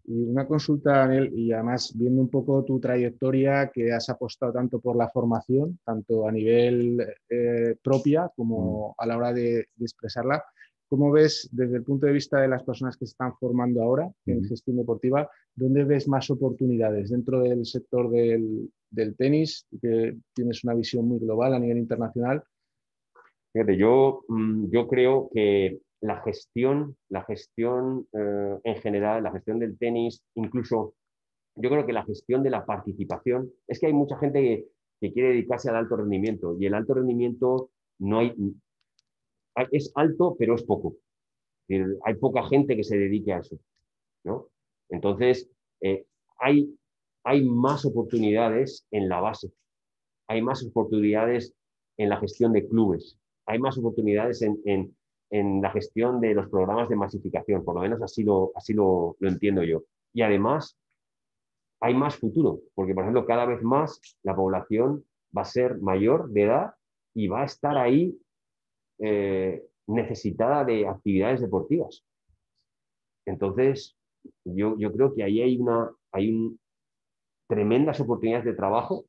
Y una consulta, Daniel, y además viendo un poco tu trayectoria, que has apostado tanto por la formación, tanto a nivel eh, propia como a la hora de, de, expresarla, ¿cómo ves desde el punto de vista de las personas que se están formando ahora en gestión deportiva, dónde ves más oportunidades dentro del sector del, del tenis, que tienes una visión muy global a nivel internacional? Fíjate, yo, mm, yo creo que la gestión, la gestión eh, en general, la gestión del tenis, incluso yo creo que la gestión de la participación, es que hay mucha gente que, que quiere dedicarse al alto rendimiento y el alto rendimiento no hay, es alto, pero es poco. Hay poca gente que se dedique a eso. ¿no? Entonces, eh, hay, hay más oportunidades en la base, hay más oportunidades en la gestión de clubes, hay más oportunidades en, en, en la gestión de los programas de masificación, por lo menos así lo, así lo, lo entiendo yo. Y además, hay más futuro, porque, por ejemplo, cada vez más la población va a ser mayor de edad y va a estar ahí eh, necesitada de actividades deportivas. Entonces, yo, yo, creo que ahí hay, una, hay tremendas oportunidades de trabajo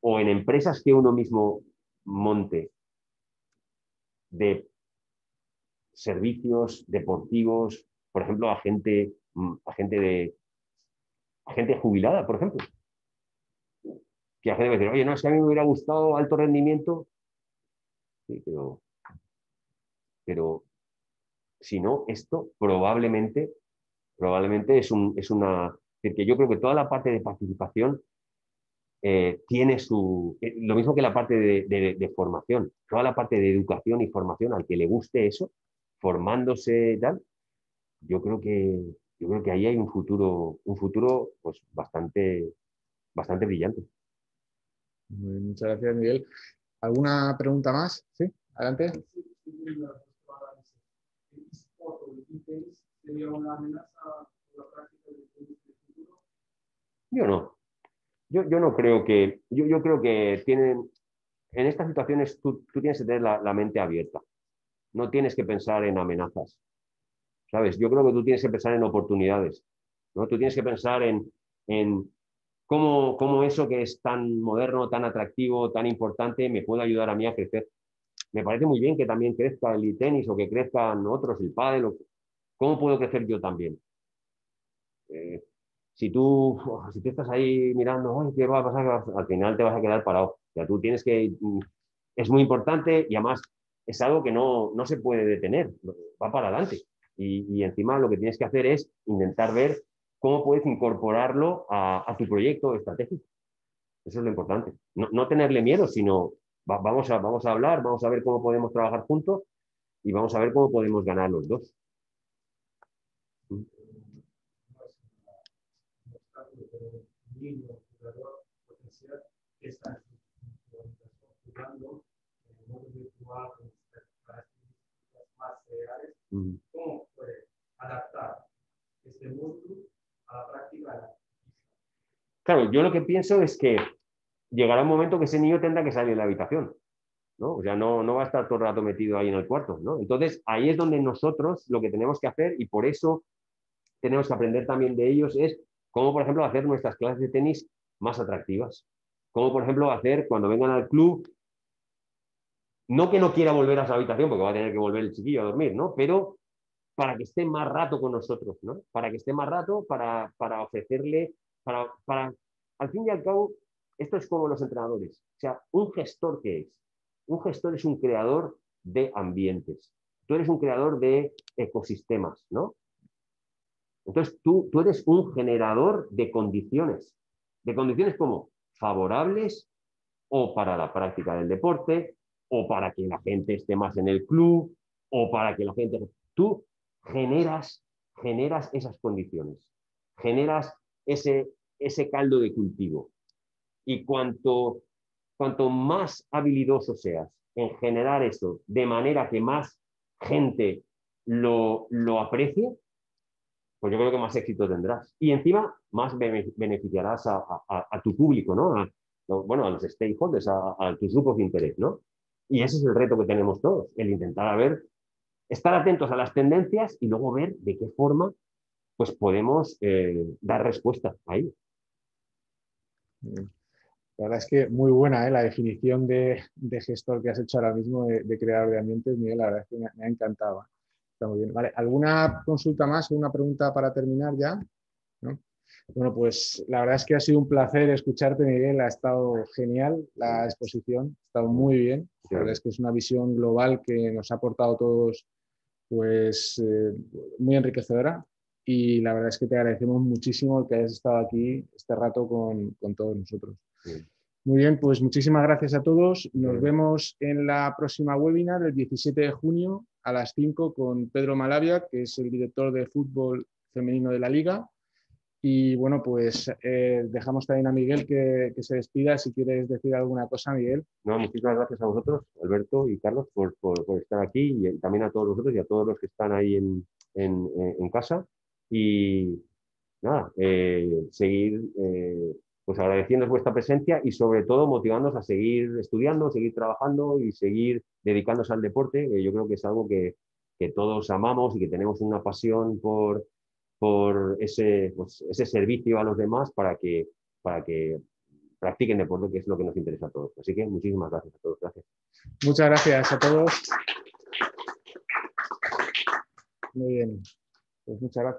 o en empresas que uno mismo monte de servicios deportivos, por ejemplo, a gente, a gente, de, a gente jubilada, por ejemplo. Que a gente me dice, oye, no, es que a mí me hubiera gustado alto rendimiento. Sí, pero, pero si no, esto probablemente, probablemente es, un, es una... que yo creo que toda la parte de participación eh, tiene su... Eh, lo mismo que la parte de, formación, toda la parte de educación y formación, al que le guste eso, formándose y tal, yo creo que, yo creo que ahí hay un futuro, un futuro pues, bastante, bastante brillante. Muchas gracias, Miguel. ¿Alguna pregunta más? Sí, adelante. Yo no. Yo, yo no creo que, yo, yo creo que tienen, en estas situaciones tú, tú tienes que tener la, mente abierta. No tienes que pensar en amenazas. ¿Sabes? Yo creo que tú tienes que pensar en oportunidades. ¿no? Tú tienes que pensar en, en cómo, cómo eso que es tan moderno, tan atractivo, tan importante, me puede ayudar a mí a crecer. Me parece muy bien que también crezca el tenis o que crezcan otros, el pádel. o- ¿Cómo puedo crecer yo también? Eh, si tú, [laughs] si tú estás ahí mirando, "Ay, ¿qué va a pasar? ¿Qué va a pasar?", Al final te vas a quedar parado. O sea, tú tienes que, mm, es muy importante y además es algo que no, no se puede detener, va para adelante. Y, y encima lo que tienes que hacer es intentar ver cómo puedes incorporarlo a, a tu proyecto estratégico. Eso es lo importante. No, no tenerle miedo, sino va- vamos, a, vamos a hablar, vamos a ver cómo podemos trabajar juntos y vamos a ver cómo podemos ganar los dos. Ujú. ¿cómo puede adaptar este mundo a Claro, yo lo que pienso es que llegará un momento que ese niño tendrá que salir de la habitación. ¿no? O sea, no, no va a estar todo el rato metido ahí en el cuarto. ¿no? Entonces, ahí es donde nosotros lo que tenemos que hacer, y por eso tenemos que aprender también de ellos, es cómo, por ejemplo, hacer nuestras clases de tenis más atractivas. Cómo, por ejemplo, hacer cuando vengan al club, no que no quiera volver a su habitación, porque va a tener que volver el chiquillo a dormir, ¿no? Pero para que esté más rato con nosotros, ¿no? Para que esté más rato, para, para ofrecerle, para, para, al fin y al cabo, esto es como los entrenadores. O sea, un gestor que es, un gestor es un creador de ambientes. Tú eres un creador de ecosistemas, ¿no? Entonces, tú, tú eres un generador de condiciones. De condiciones como favorables o para la práctica del deporte, o para que la gente esté más en el club, o para que la gente... Tú generas, generas esas condiciones, generas ese, ese caldo de cultivo. Y cuanto, cuanto más habilidoso seas en generar eso de manera que más gente lo, lo aprecie, pues yo creo que más éxito tendrás. Y encima, más bene- beneficiarás a, tu público, ¿no? A, no, bueno, a los stakeholders, a, a tus grupos de interés, ¿no? Y ese es el reto que tenemos todos, el intentar a ver, estar atentos a las tendencias y luego ver de qué forma pues podemos eh, dar respuesta a ello. La verdad es que muy buena ¿eh? la definición de, de gestor que has hecho ahora mismo de, de creador de ambientes, Miguel, la verdad es que me, me ha encantado. Está muy bien. Vale, ¿alguna consulta más o una pregunta para terminar ya? ¿No? Bueno, pues la verdad es que ha sido un placer escucharte, Miguel. Ha estado genial la exposición, ha estado muy bien. La verdad es que es una visión global que nos ha aportado a todos pues eh, muy enriquecedora y la verdad es que te agradecemos muchísimo que hayas estado aquí este rato con, con todos nosotros. Muy bien, pues muchísimas gracias a todos. Nos vemos en la próxima webinar el 17 de junio a las 5 con Pedro Malavia, que es el director de fútbol femenino de la liga. Y bueno, pues eh, dejamos también a Miguel que, que se despida. Si quieres decir alguna cosa, Miguel. No, muchísimas gracias a vosotros, Alberto y Carlos, por, por- estar aquí y también a todos vosotros y a todos los que están ahí en, en- en casa. Y nada, eh, seguir eh, pues agradeciéndoos vuestra presencia y sobre todo motivándonos a seguir estudiando, seguir trabajando y seguir dedicándose al deporte, que yo creo que es algo que, que todos amamos y que tenemos una pasión por, por ese, pues, ese servicio a los demás para que, para que practiquen deporte, que es lo que nos interesa a todos. Así que muchísimas gracias a todos. Muchas gracias a todos. Muy bien. Pues muchas gracias.